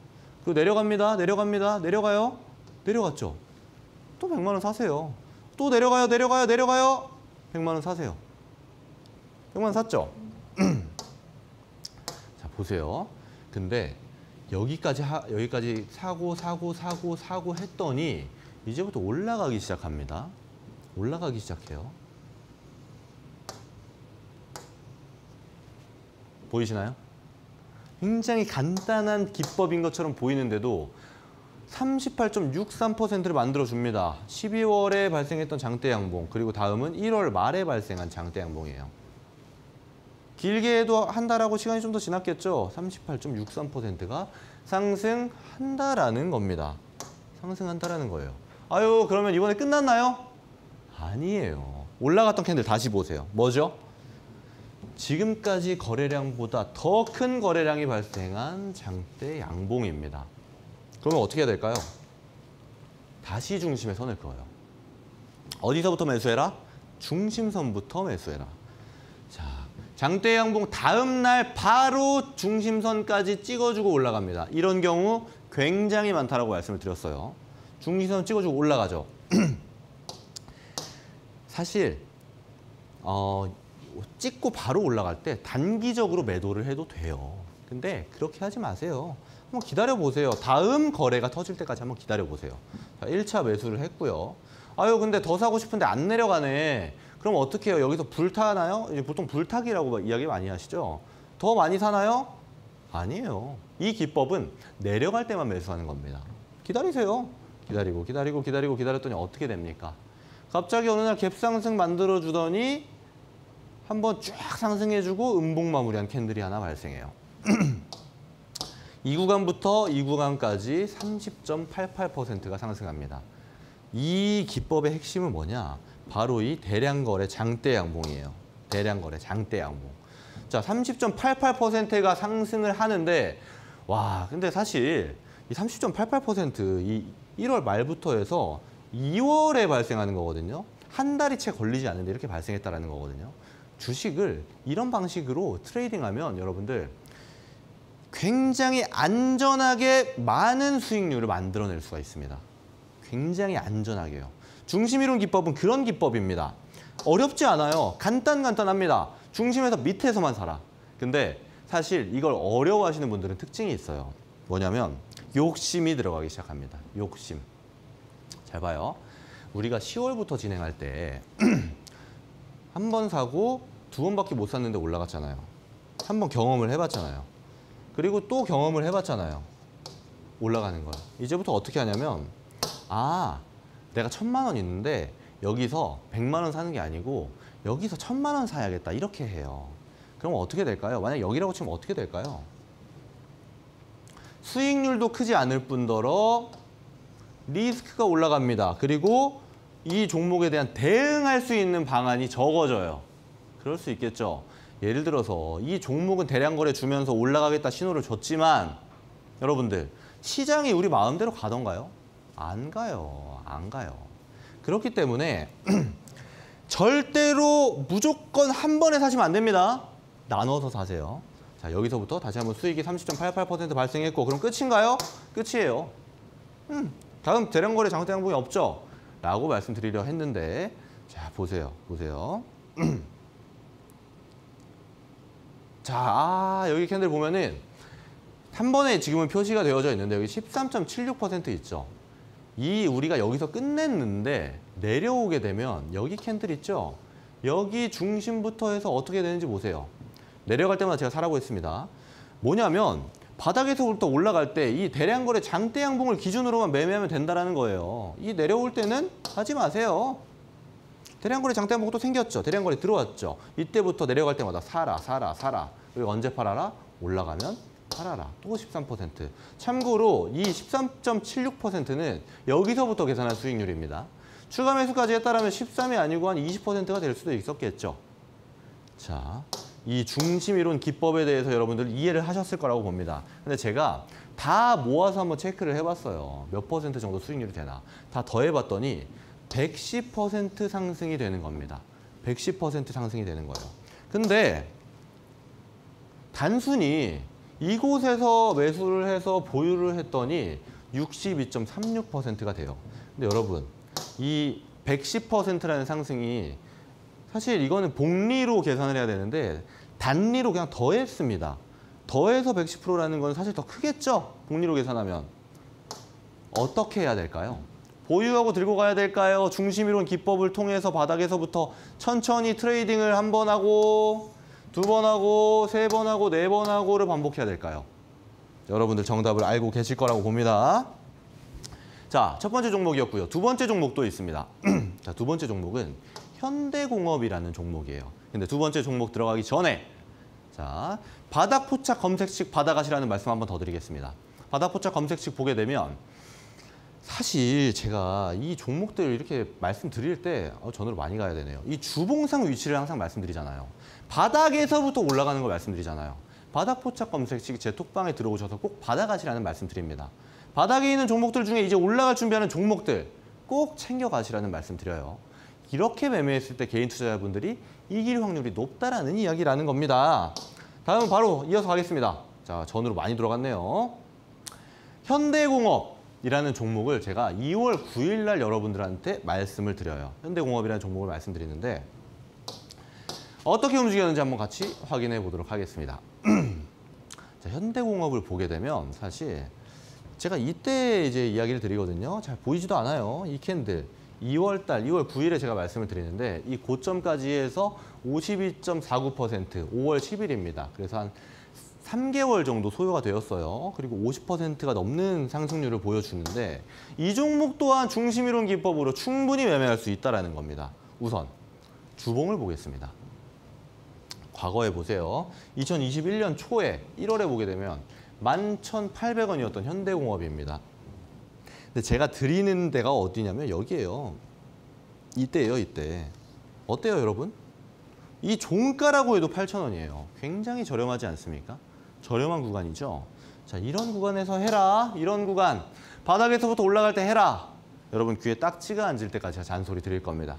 그 내려갑니다. 내려갑니다. 내려가요. 내려갔죠. 또 100만 원 사세요. 또 내려가요. 내려가요. 내려가요. 100만 원 사세요. 100만 원 샀죠? 자, 보세요. 근데 여기까지 하, 여기까지 사고 사고 사고 사고 했더니 이제부터 올라가기 시작합니다. 올라가기 시작해요. 보이시나요? 굉장히 간단한 기법인 것처럼 보이는데도 38.63%를 만들어줍니다. 12월에 발생했던 장대 양봉, 그리고 다음은 1월 말에 발생한 장대 양봉이에요. 길게 해도 한 달하고 시간이 좀 더 지났겠죠? 38.63%가 상승한다라는 겁니다. 상승한다라는 거예요. 아유, 그러면 이번에 끝났나요? 아니에요. 올라갔던 캔들 다시 보세요. 뭐죠? 지금까지 거래량보다 더 큰 거래량이 발생한 장대 양봉입니다. 그러면 어떻게 해야 될까요? 다시 중심에 선을 그어요. 어디서부터 매수해라? 중심선부터 매수해라. 자, 장대 양봉 다음 날 바로 중심선까지 찍어주고 올라갑니다. 이런 경우 굉장히 많다라고 말씀을 드렸어요. 중심선 찍어주고 올라가죠. 사실 어, 찍고 바로 올라갈 때 단기적으로 매도를 해도 돼요. 근데 그렇게 하지 마세요. 한번 기다려 보세요. 다음 거래가 터질 때까지 한번 기다려 보세요. 자, 1차 매수를 했고요. 아유 근데 더 사고 싶은데 안 내려가네. 그럼 어떻게 해요? 여기서 불타나요? 이제 보통 불타기라고 이야기 많이 하시죠. 더 많이 사나요? 아니에요. 이 기법은 내려갈 때만 매수하는 겁니다. 기다리세요. 기다리고 기다리고 기다리고 기다렸더니 어떻게 됩니까? 갑자기 어느 날 갭상승 만들어 주더니 한번 쫙 상승해주고 음봉 마무리한 캔들이 하나 발생해요. 이 구간부터 이 구간까지 30.88%가 상승합니다. 이 기법의 핵심은 뭐냐? 바로 이 대량거래 장대 양봉이에요. 대량거래 장대 양봉. 자, 30.88%가 상승을 하는데 와, 근데 사실 이 30.88%이 1월 말부터 해서 2월에 발생하는 거거든요. 한 달이 채 걸리지 않는데 이렇게 발생했다라는 거거든요. 주식을 이런 방식으로 트레이딩하면 여러분들 굉장히 안전하게 많은 수익률을 만들어낼 수가 있습니다. 굉장히 안전하게요. 중심이론 기법은 그런 기법입니다. 어렵지 않아요. 간단간단합니다. 중심에서 밑에서만 살아. 근데 사실 이걸 어려워하시는 분들은 특징이 있어요. 뭐냐면 욕심이 들어가기 시작합니다. 욕심. 잘 봐요. 우리가 10월부터 진행할 때 한 번 사고 두 번밖에 못 샀는데 올라갔잖아요. 한 번 경험을 해봤잖아요. 그리고 또 경험을 해봤잖아요. 올라가는 걸. 이제부터 어떻게 하냐면 아 내가 천만 원 있는데 여기서 백만 원 사는 게 아니고 여기서 천만 원 사야겠다 이렇게 해요. 그럼 어떻게 될까요? 만약 여기라고 치면 어떻게 될까요? 수익률도 크지 않을 뿐더러 리스크가 올라갑니다. 그리고 이 종목에 대한 대응할 수 있는 방안이 적어져요. 그럴 수 있겠죠. 예를 들어서 이 종목은 대량 거래 주면서 올라가겠다 신호를 줬지만 여러분들 시장이 우리 마음대로 가던가요? 안 가요. 안 가요. 그렇기 때문에 절대로 무조건 한 번에 사시면 안 됩니다. 나눠서 사세요. 자, 여기서부터 다시 한번 수익이 30.88% 발생했고 그럼 끝인가요? 끝이에요. 음, 다음 대량거래 장대양봉이 없죠? 라고 말씀드리려 했는데 자, 보세요. 보세요. 자, 아, 여기 캔들 보면은 한 번에 지금은 표시가 되어져 있는데 여기 13.76% 있죠. 이 우리가 여기서 끝냈는데 내려오게 되면 여기 캔들 있죠. 여기 중심부터 해서 어떻게 되는지 보세요. 내려갈 때마다 제가 사라고 했습니다. 뭐냐면 바닥에서부터 올라갈 때 이 대량거래 장대 양봉을 기준으로만 매매하면 된다는 거예요. 이 내려올 때는 하지 마세요. 대량거래 장대 양봉도 생겼죠. 대량거래 들어왔죠. 이때부터 내려갈 때마다 사라, 사라, 사라. 그리고 언제 팔아라? 올라가면 팔아라. 또 13%. 참고로 이 13.76%는 여기서부터 계산한 수익률입니다. 추가 매수까지 했다면 13이 아니고 한 20%가 될 수도 있었겠죠. 자, 이 중심이론 기법에 대해서 여러분들 이해를 하셨을 거라고 봅니다. 근데 제가 다 모아서 한번 체크를 해봤어요. 몇 퍼센트 정도 수익률이 되나. 다 더해봤더니 110% 상승이 되는 겁니다. 110% 상승이 되는 거예요. 근데 단순히 이곳에서 매수를 해서 보유를 했더니 62.36%가 돼요. 근데 여러분, 이 110%라는 상승이 사실 이거는 복리로 계산을 해야 되는데 단리로 그냥 더했습니다. 더해서 110%라는 건 사실 더 크겠죠? 복리로 계산하면. 어떻게 해야 될까요? 보유하고 들고 가야 될까요? 중심이론 기법을 통해서 바닥에서부터 천천히 트레이딩을 한 번 하고 두 번 하고 세 번 하고 네 번 하고를 반복해야 될까요? 여러분들 정답을 알고 계실 거라고 봅니다. 자, 첫 번째 종목이었고요. 두 번째 종목도 있습니다. 자, 두 번째 종목은 현대공업이라는 종목이에요. 근데 두 번째 종목 들어가기 전에 자, 바닥 포착 검색식 받아가시라는 말씀 한번 더 드리겠습니다. 바닥 포착 검색식 보게 되면 사실 제가 이 종목들 이렇게 말씀드릴 때 어, 전으로 많이 가야 되네요. 이 주봉상 위치를 항상 말씀드리잖아요. 바닥에서부터 올라가는 걸 말씀드리잖아요. 바닥 포착 검색식 제 톡방에 들어오셔서 꼭 받아가시라는 말씀드립니다. 바닥에 있는 종목들 중에 이제 올라갈 준비하는 종목들 꼭 챙겨가시라는 말씀드려요. 이렇게 매매했을 때 개인 투자자분들이 이길 확률이 높다라는 이야기라는 겁니다. 다음 바로 이어서 가겠습니다. 자, 전으로 많이 들어갔네요. 현대공업이라는 종목을 제가 2월 9일 날 여러분들한테 말씀을 드려요. 현대공업이라는 종목을 말씀드리는데 어떻게 움직였는지 한번 같이 확인해 보도록 하겠습니다. 자, 현대공업을 보게 되면 사실 제가 이때 이제 이야기를 드리거든요. 잘 보이지도 않아요. 이 캔들. 2월 달, 2월 9일에 제가 말씀을 드리는데 이 고점까지 해서 52.49%, 5월 10일입니다. 그래서 한 3개월 정도 소요가 되었어요. 그리고 50%가 넘는 상승률을 보여주는데 이 종목 또한 중심이론 기법으로 충분히 매매할 수 있다는 겁니다. 우선 주봉을 보겠습니다. 과거에 보세요. 2021년 초에 1월에 보게 되면 11,800원이었던 현대공업입니다. 근데 제가 드리는 데가 어디냐면 여기에요. 이때예요, 이때. 어때요, 여러분? 이 종가라고 해도 8,000원이에요. 굉장히 저렴하지 않습니까? 저렴한 구간이죠. 자, 이런 구간에서 해라. 이런 구간. 바닥에서부터 올라갈 때 해라. 여러분 귀에 딱지가 앉을 때까지 잔소리 드릴 겁니다.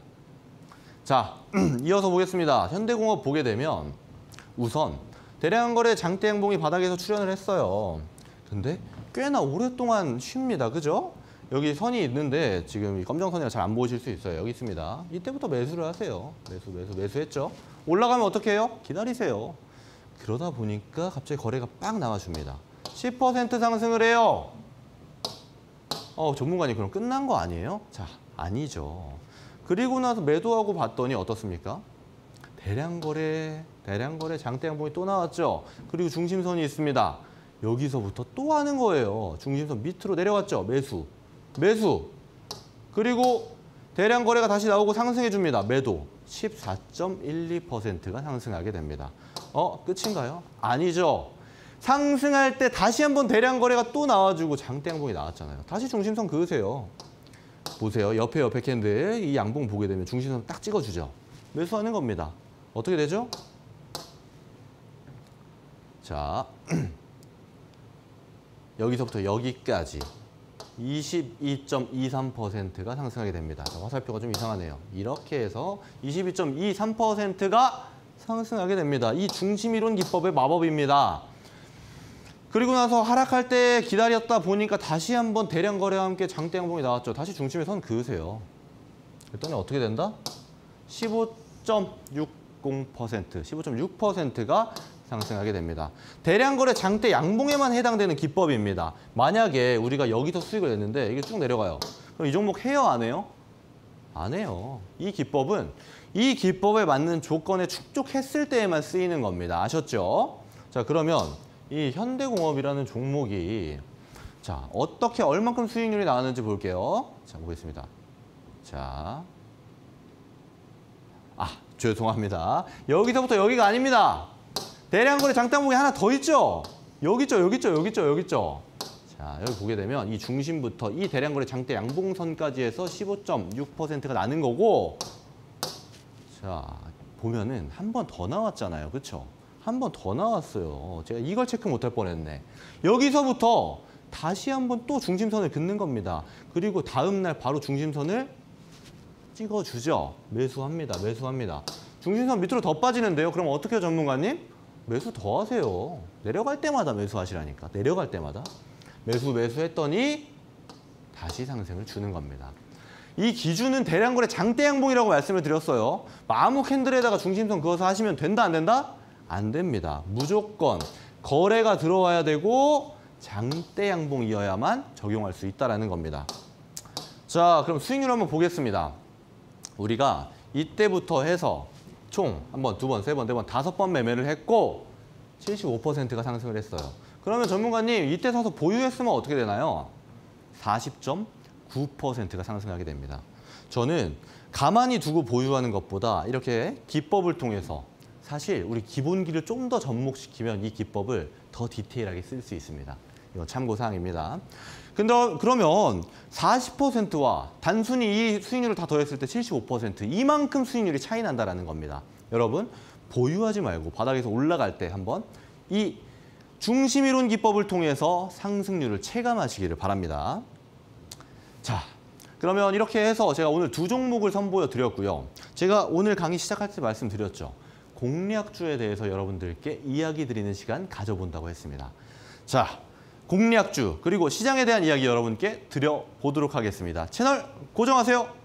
자, 이어서 보겠습니다. 현대공업 보게 되면 우선 대량 거래 장대 양봉이 바닥에서 출현을 했어요. 근데 꽤나 오랫동안 쉽니다. 그죠? 여기 선이 있는데 지금 이 검정선이라 잘 안 보실 수 있어요. 여기 있습니다. 이때부터 매수를 하세요. 매수, 매수, 매수했죠. 올라가면 어떻게 해요? 기다리세요. 그러다 보니까 갑자기 거래가 빡 나와줍니다. 10% 상승을 해요. 어, 전문가님 그럼 끝난 거 아니에요? 자, 아니죠. 그리고 나서 매도하고 봤더니 어떻습니까? 대량 거래, 대량 거래 장대 양봉이 또 나왔죠. 그리고 중심선이 있습니다. 여기서부터 또 하는 거예요. 중심선 밑으로 내려왔죠. 매수, 매수. 그리고 대량 거래가 다시 나오고 상승해 줍니다. 매도 14.12%가 상승하게 됩니다. 어, 끝인가요? 아니죠. 상승할 때 다시 한번 대량 거래가 또 나와주고 장대 양봉이 나왔잖아요. 다시 중심선 그으세요. 보세요. 옆에 옆에 캔들 이 양봉 보게 되면 중심선 딱 찍어주죠. 매수하는 겁니다. 어떻게 되죠? 자, 여기서부터 여기까지 22.23%가 상승하게 됩니다. 자, 화살표가 좀 이상하네요. 이렇게 해서 22.23%가 상승하게 됩니다. 이 중심이론 기법의 마법입니다. 그리고 나서 하락할 때 기다렸다 보니까 다시 한번 대량 거래와 함께 장대 양봉이 나왔죠. 다시 중심에 선 그으세요. 그랬더니 어떻게 된다? 15.60%, 15.6%가 상승하게 됩니다. 대량 거래 장대 양봉에만 해당되는 기법입니다. 만약에 우리가 여기서 수익을 냈는데 이게 쭉 내려가요. 그럼 이 종목 해요, 안 해요? 안 해요. 이 기법은 이 기법에 맞는 조건에 축적했을 때에만 쓰이는 겁니다. 아셨죠? 자, 그러면 이 현대공업이라는 종목이 자, 어떻게 얼만큼 수익률이 나왔는지 볼게요. 자, 보겠습니다. 자. 아, 죄송합니다. 여기서부터 여기가 아닙니다. 대량거래 장단목이 하나 더 있죠? 여기 있죠, 여기 있죠, 여기 있죠, 여기 있죠. 자, 여기 보게 되면 이 중심부터 이 대량거래 장대 양봉선까지 해서 15.6%가 나는 거고 자, 보면은 한 번 더 나왔잖아요. 그렇죠? 한 번 더 나왔어요. 제가 이걸 체크 못할 뻔했네. 여기서부터 다시 한 번 또 중심선을 긋는 겁니다. 그리고 다음 날 바로 중심선을 찍어주죠. 매수합니다. 매수합니다. 중심선 밑으로 더 빠지는데요. 그럼 어떻게 전문가님? 매수 더 하세요. 내려갈 때마다 매수하시라니까. 내려갈 때마다. 매수 매수했더니 다시 상승을 주는 겁니다. 이 기준은 대량거래 장대 양봉이라고 말씀을 드렸어요. 아무 캔들에다가 중심선 그어서 하시면 된다 안 된다? 안 됩니다. 무조건 거래가 들어와야 되고 장대 양봉이어야만 적용할 수 있다는 겁니다. 자, 그럼 수익률 한번 보겠습니다. 우리가 이때부터 해서 총 한 번, 두 번, 세 번, 네 번, 다섯 번 매매를 했고 75%가 상승을 했어요. 그러면 전문가님 이때 사서 보유했으면 어떻게 되나요? 40.9%가 상승하게 됩니다. 저는 가만히 두고 보유하는 것보다 이렇게 기법을 통해서 사실 우리 기본기를 좀 더 접목시키면 이 기법을 더 디테일하게 쓸 수 있습니다. 이거 참고사항입니다. 근데 그러면 40%와 단순히 이 수익률을 다 더했을 때 75% 이만큼 수익률이 차이 난다는 겁니다. 여러분 보유하지 말고 바닥에서 올라갈 때 한번 이 중심이론 기법을 통해서 상승률을 체감하시기를 바랍니다. 자, 그러면 이렇게 해서 제가 오늘 두 종목을 선보여 드렸고요. 제가 오늘 강의 시작할 때 말씀드렸죠. 공략주에 대해서 여러분들께 이야기 드리는 시간 가져본다고 했습니다. 자, 공략주 그리고 시장에 대한 이야기 여러분께 드려보도록 하겠습니다. 채널 고정하세요.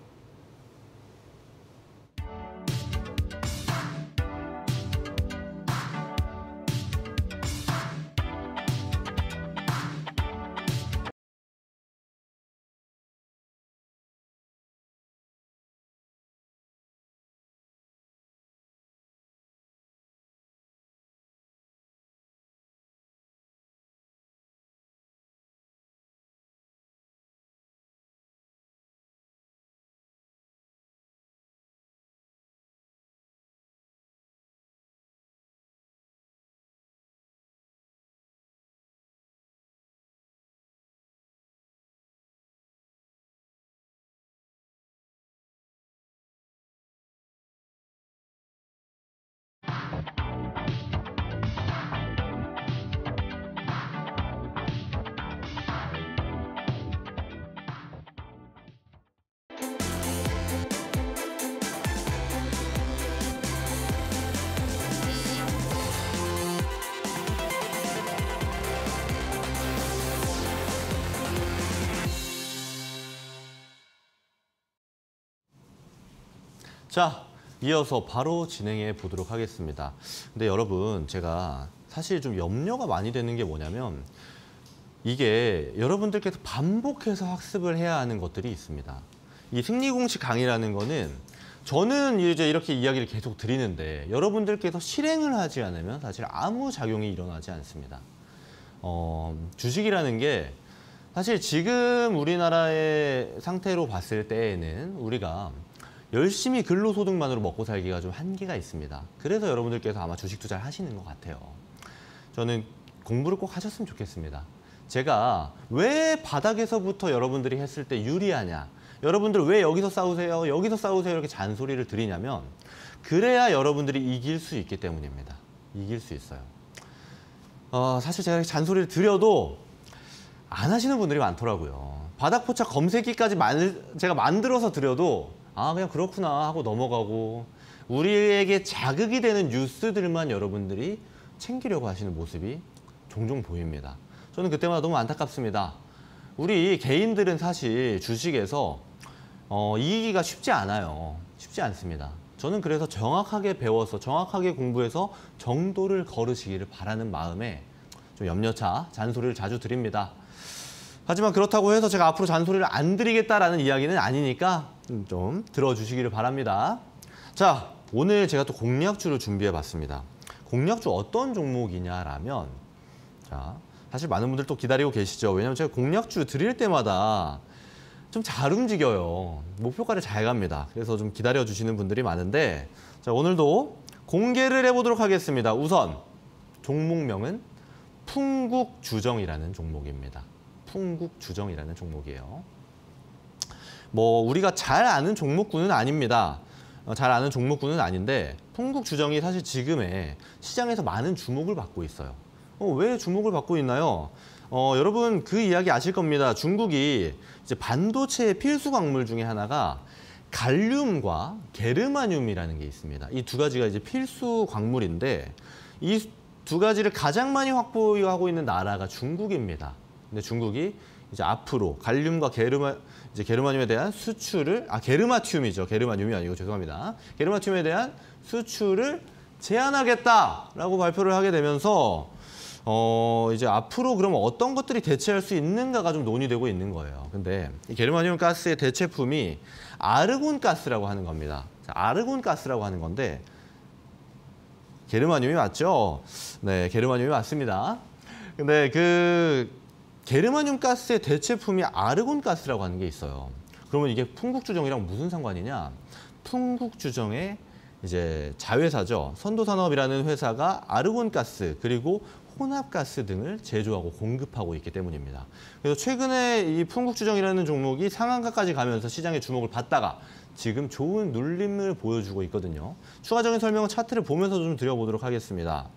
자, 이어서 바로 진행해 보도록 하겠습니다. 근데 여러분, 제가 사실 좀 염려가 많이 되는 게 뭐냐면 이게 여러분들께서 반복해서 학습을 해야 하는 것들이 있습니다. 이 승리 공식 강의라는 거는 저는 이제 이렇게 이야기를 계속 드리는데 여러분들께서 실행을 하지 않으면 사실 아무 작용이 일어나지 않습니다. 어, 주식이라는 게 사실 지금 우리나라의 상태로 봤을 때에는 우리가 열심히 근로소득만으로 먹고 살기가 좀 한계가 있습니다. 그래서 여러분들께서 아마 주식 투자를 하시는 것 같아요. 저는 공부를 꼭 하셨으면 좋겠습니다. 제가 왜 바닥에서부터 여러분들이 했을 때 유리하냐 여러분들 왜 여기서 싸우세요 여기서 싸우세요 이렇게 잔소리를 드리냐면 그래야 여러분들이 이길 수 있기 때문입니다 이길 수 있어요 어, 사실 제가 잔소리를 드려도 안 하시는 분들이 많더라고요 바닥 포착 검색기까지 만, 제가 만들어서 드려도 아 그냥 그렇구나 하고 넘어가고 우리에게 자극이 되는 뉴스들만 여러분들이 챙기려고 하시는 모습이 종종 보입니다 저는 그때마다 너무 안타깝습니다. 우리 개인들은 사실 주식에서 어, 이기기가 쉽지 않아요. 쉽지 않습니다. 저는 그래서 정확하게 배워서 정확하게 공부해서 정도를 걸으시기를 바라는 마음에 좀 염려차 잔소리를 자주 드립니다. 하지만 그렇다고 해서 제가 앞으로 잔소리를 안 드리겠다라는 이야기는 아니니까 좀 들어주시기를 바랍니다. 자, 오늘 제가 또 공략주를 준비해 봤습니다. 공략주 어떤 종목이냐라면 자, 사실 많은 분들 또 기다리고 계시죠. 왜냐하면 제가 공략주 드릴 때마다 좀 잘 움직여요. 목표가를 잘 갑니다. 그래서 좀 기다려 주시는 분들이 많은데 자 오늘도 공개를 해보도록 하겠습니다. 우선 종목명은 풍국주정이라는 종목입니다. 풍국주정이라는 종목이에요. 뭐 우리가 잘 아는 종목군은 아닙니다. 어, 잘 아는 종목군은 아닌데 풍국주정이 사실 지금의 시장에서 많은 주목을 받고 있어요. 어, 왜 주목을 받고 있나요? 어, 여러분 그 이야기 아실 겁니다. 중국이 이제 반도체의 필수 광물 중에 하나가 갈륨과 게르마늄이라는 게 있습니다. 이 두 가지가 이제 필수 광물인데 이 두 가지를 가장 많이 확보하고 있는 나라가 중국입니다. 근데 중국이 이제 앞으로 갈륨과 게르마 이제 게르마늄에 대한 수출을 아 게르마튬이죠. 게르마늄이 아니고 죄송합니다. 게르마튬에 대한 수출을 제한하겠다라고 발표를 하게 되면서 어, 이제 앞으로 그러면 어떤 것들이 대체할 수 있는가가 좀 논의되고 있는 거예요. 근데 이 게르마늄 가스의 대체품이 아르곤 가스라고 하는 겁니다. 자, 아르곤 가스라고 하는 건데 게르마늄이 맞죠? 네, 게르마늄이 맞습니다. 근데 그 게르마늄 가스의 대체품이 아르곤 가스라고 하는 게 있어요. 그러면 이게 풍국주정이랑 무슨 상관이냐? 풍국주정의 이제 자회사죠. 선도산업이라는 회사가 아르곤 가스 그리고 혼합가스 등을 제조하고 공급하고 있기 때문입니다. 그래서 최근에 이 풍국주정이라는 종목이 상한가까지 가면서 시장의 주목을 받다가 지금 좋은 눌림을 보여주고 있거든요. 추가적인 설명은 차트를 보면서 좀 드려보도록 하겠습니다.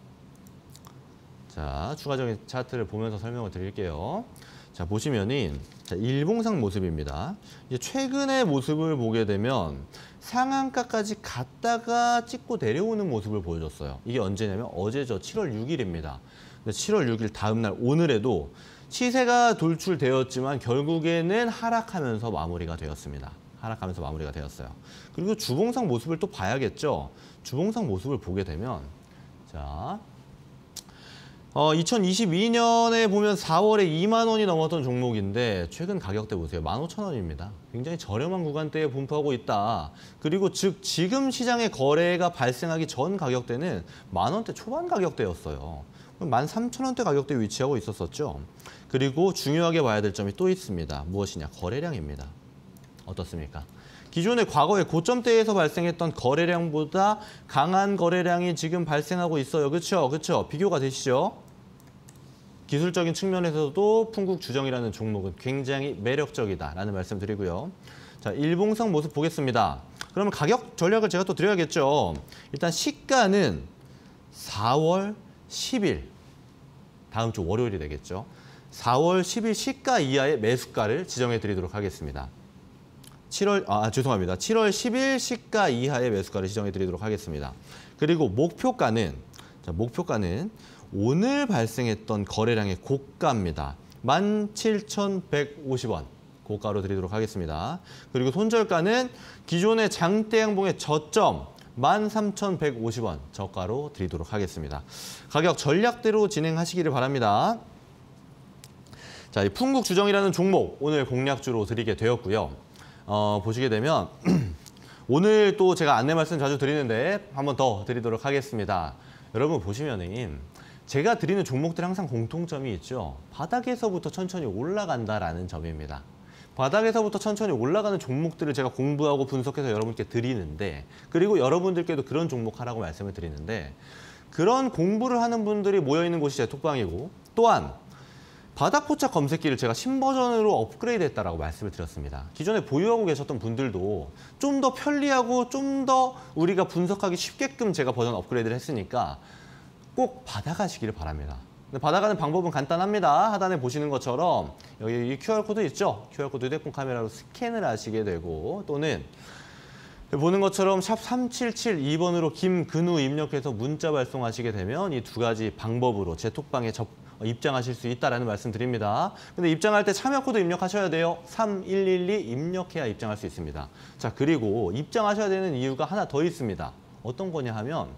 자, 추가적인 차트를 보면서 설명을 드릴게요. 자, 보시면은 자, 일봉상 모습입니다. 이제 최근의 모습을 보게 되면 상한가까지 갔다가 찍고 내려오는 모습을 보여줬어요. 이게 언제냐면 어제죠. 7월 6일입니다. 7월 6일 다음 날 오늘에도 시세가 돌출되었지만 결국에는 하락하면서 마무리가 되었습니다. 하락하면서 마무리가 되었어요. 그리고 주봉상 모습을 또 봐야겠죠. 주봉상 모습을 보게 되면 자, 어, 2022년에 보면 4월에 2만 원이 넘었던 종목인데 최근 가격대 보세요. 15,000원입니다. 굉장히 저렴한 구간대에 분포하고 있다. 그리고 즉 지금 시장의 거래가 발생하기 전 가격대는 만 원대 초반 가격대였어요. 13,000원대 가격대에 위치하고 있었었죠. 그리고 중요하게 봐야 될 점이 또 있습니다. 무엇이냐? 거래량입니다. 어떻습니까? 기존의 과거의 고점대에서 발생했던 거래량보다 강한 거래량이 지금 발생하고 있어요. 그렇죠? 그렇죠? 비교가 되시죠? 기술적인 측면에서도 풍국 주정이라는 종목은 굉장히 매력적이다라는 말씀 드리고요. 자, 일봉상 모습 보겠습니다. 그러면 가격 전략을 제가 또 드려야겠죠. 일단 시가는 4월 10일 다음 주 월요일이 되겠죠. 4월 10일 시가 이하의 매수가를 지정해 드리도록 하겠습니다. 7월 아 죄송합니다. 7월 10일 시가 이하의 매수가를 지정해 드리도록 하겠습니다. 그리고 목표가는 자, 목표가는 오늘 발생했던 거래량의 고가입니다. 17,150원 고가로 드리도록 하겠습니다. 그리고 손절가는 기존의 장대 양봉의 저점 13,150원 저가로 드리도록 하겠습니다. 가격 전략대로 진행하시기를 바랍니다. 자, 이 풍국 주정이라는 종목 오늘 공략주로 드리게 되었고요. 어, 보시게 되면 오늘 또 제가 안내 말씀 자주 드리는데 한 번 더 드리도록 하겠습니다. 여러분 보시면은 제가 드리는 종목들 항상 공통점이 있죠. 바닥에서부터 천천히 올라간다라는 점입니다. 바닥에서부터 천천히 올라가는 종목들을 제가 공부하고 분석해서 여러분께 드리는데 그리고 여러분들께도 그런 종목 하라고 말씀을 드리는데 그런 공부를 하는 분들이 모여있는 곳이 제 톡방이고 또한 바닥 포착 검색기를 제가 신버전으로 업그레이드 했다라고 말씀을 드렸습니다. 기존에 보유하고 계셨던 분들도 좀 더 편리하고 좀 더 우리가 분석하기 쉽게끔 제가 버전 업그레이드를 했으니까 꼭 받아가시기를 바랍니다. 받아가는 방법은 간단합니다. 하단에 보시는 것처럼 여기 이 QR코드 있죠? QR코드 휴대폰 카메라로 스캔을 하시게 되고 또는 보는 것처럼 샵 3772번으로 김근우 입력해서 문자 발송하시게 되면 이 두 가지 방법으로 제 톡방에 접, 어, 입장하실 수 있다는 말씀 드립니다. 근데 입장할 때 참여 코드 입력하셔야 돼요. 3112 입력해야 입장할 수 있습니다. 자, 그리고 입장하셔야 되는 이유가 하나 더 있습니다. 어떤 거냐 하면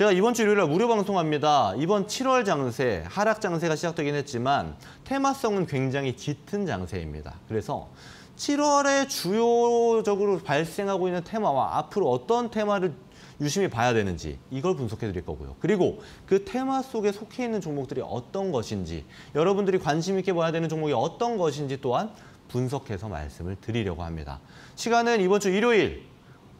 제가 이번 주 일요일에 무료 방송합니다. 이번 7월 장세, 하락 장세가 시작되긴 했지만 테마성은 굉장히 짙은 장세입니다. 그래서 7월에 주요적으로 발생하고 있는 테마와 앞으로 어떤 테마를 유심히 봐야 되는지 이걸 분석해 드릴 거고요. 그리고 그 테마 속에 속해 있는 종목들이 어떤 것인지 여러분들이 관심 있게 봐야 되는 종목이 어떤 것인지 또한 분석해서 말씀을 드리려고 합니다. 시간은 이번 주 일요일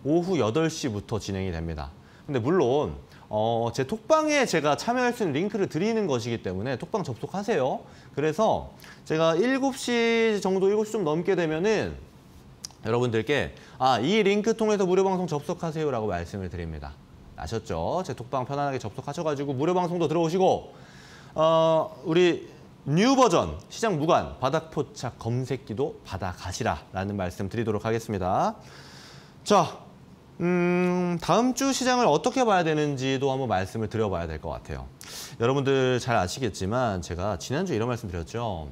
오후 8시부터 진행이 됩니다. 근데 물론 어, 제 톡방에 제가 참여할 수 있는 링크를 드리는 것이기 때문에 톡방 접속하세요. 그래서 제가 7시 정도, 7시 좀 넘게 되면은 여러분들께 아, 이 링크 통해서 무료 방송 접속하세요라고 말씀을 드립니다. 아셨죠? 제 톡방 편안하게 접속하셔가지고 무료 방송도 들어오시고 어, 우리 new 버전 시장 무관 바닥 포착 검색기도 받아가시라라는 말씀 드리도록 하겠습니다. 자, 음, 다음 주 시장을 어떻게 봐야 되는지도 한번 말씀을 드려봐야 될 것 같아요. 여러분들 잘 아시겠지만 제가 지난주에 이런 말씀 드렸죠.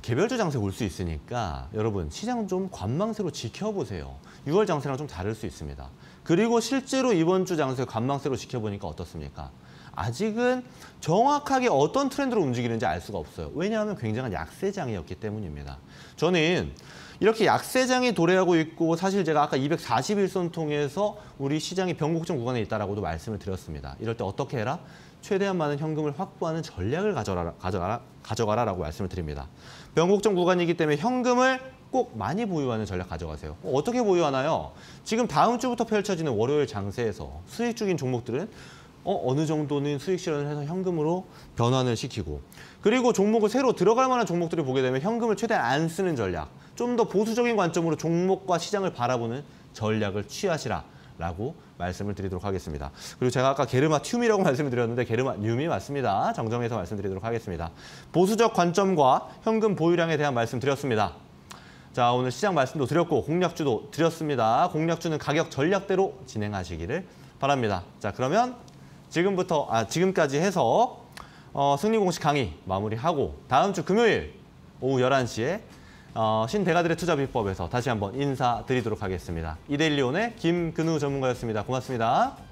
개별주 장세 올 수 있으니까 여러분 시장 좀 관망세로 지켜보세요. 6월 장세랑 좀 다를 수 있습니다. 그리고 실제로 이번 주 장세 관망세로 지켜보니까 어떻습니까? 아직은 정확하게 어떤 트렌드로 움직이는지 알 수가 없어요. 왜냐하면 굉장한 약세장이었기 때문입니다. 저는 이렇게 약세장이 도래하고 있고 사실 제가 아까 241선 통해서 우리 시장이 변곡점 구간에 있다라고도 말씀을 드렸습니다. 이럴 때 어떻게 해라? 최대한 많은 현금을 확보하는 전략을 가져가라, 가져가라, 가져가라라고 말씀을 드립니다. 변곡점 구간이기 때문에 현금을 꼭 많이 보유하는 전략 가져가세요. 어떻게 보유하나요? 지금 다음 주부터 펼쳐지는 월요일 장세에서 수익 중인 종목들은 어, 어느 정도는 수익 실현을 해서 현금으로 변환을 시키고 그리고 종목을 새로 들어갈 만한 종목들을 보게 되면 현금을 최대한 안 쓰는 전략 좀 더 보수적인 관점으로 종목과 시장을 바라보는 전략을 취하시라 라고 말씀을 드리도록 하겠습니다. 그리고 제가 아까 게르마 튬이라고 말씀을 드렸는데 게르마 늄이 맞습니다. 정정해서 말씀드리도록 하겠습니다. 보수적 관점과 현금 보유량에 대한 말씀 드렸습니다. 자 오늘 시장 말씀도 드렸고 공략주도 드렸습니다. 공략주는 가격 전략대로 진행하시기를 바랍니다. 자 그러면 지금부터 아 지금까지 해서 어, 승리 공식 강의 마무리하고 다음 주 금요일 오후 11시에 어, 신대가들의 투자 비법에서 다시 한번 인사드리도록 하겠습니다. 이데일리온의 김근우 전문가였습니다. 고맙습니다.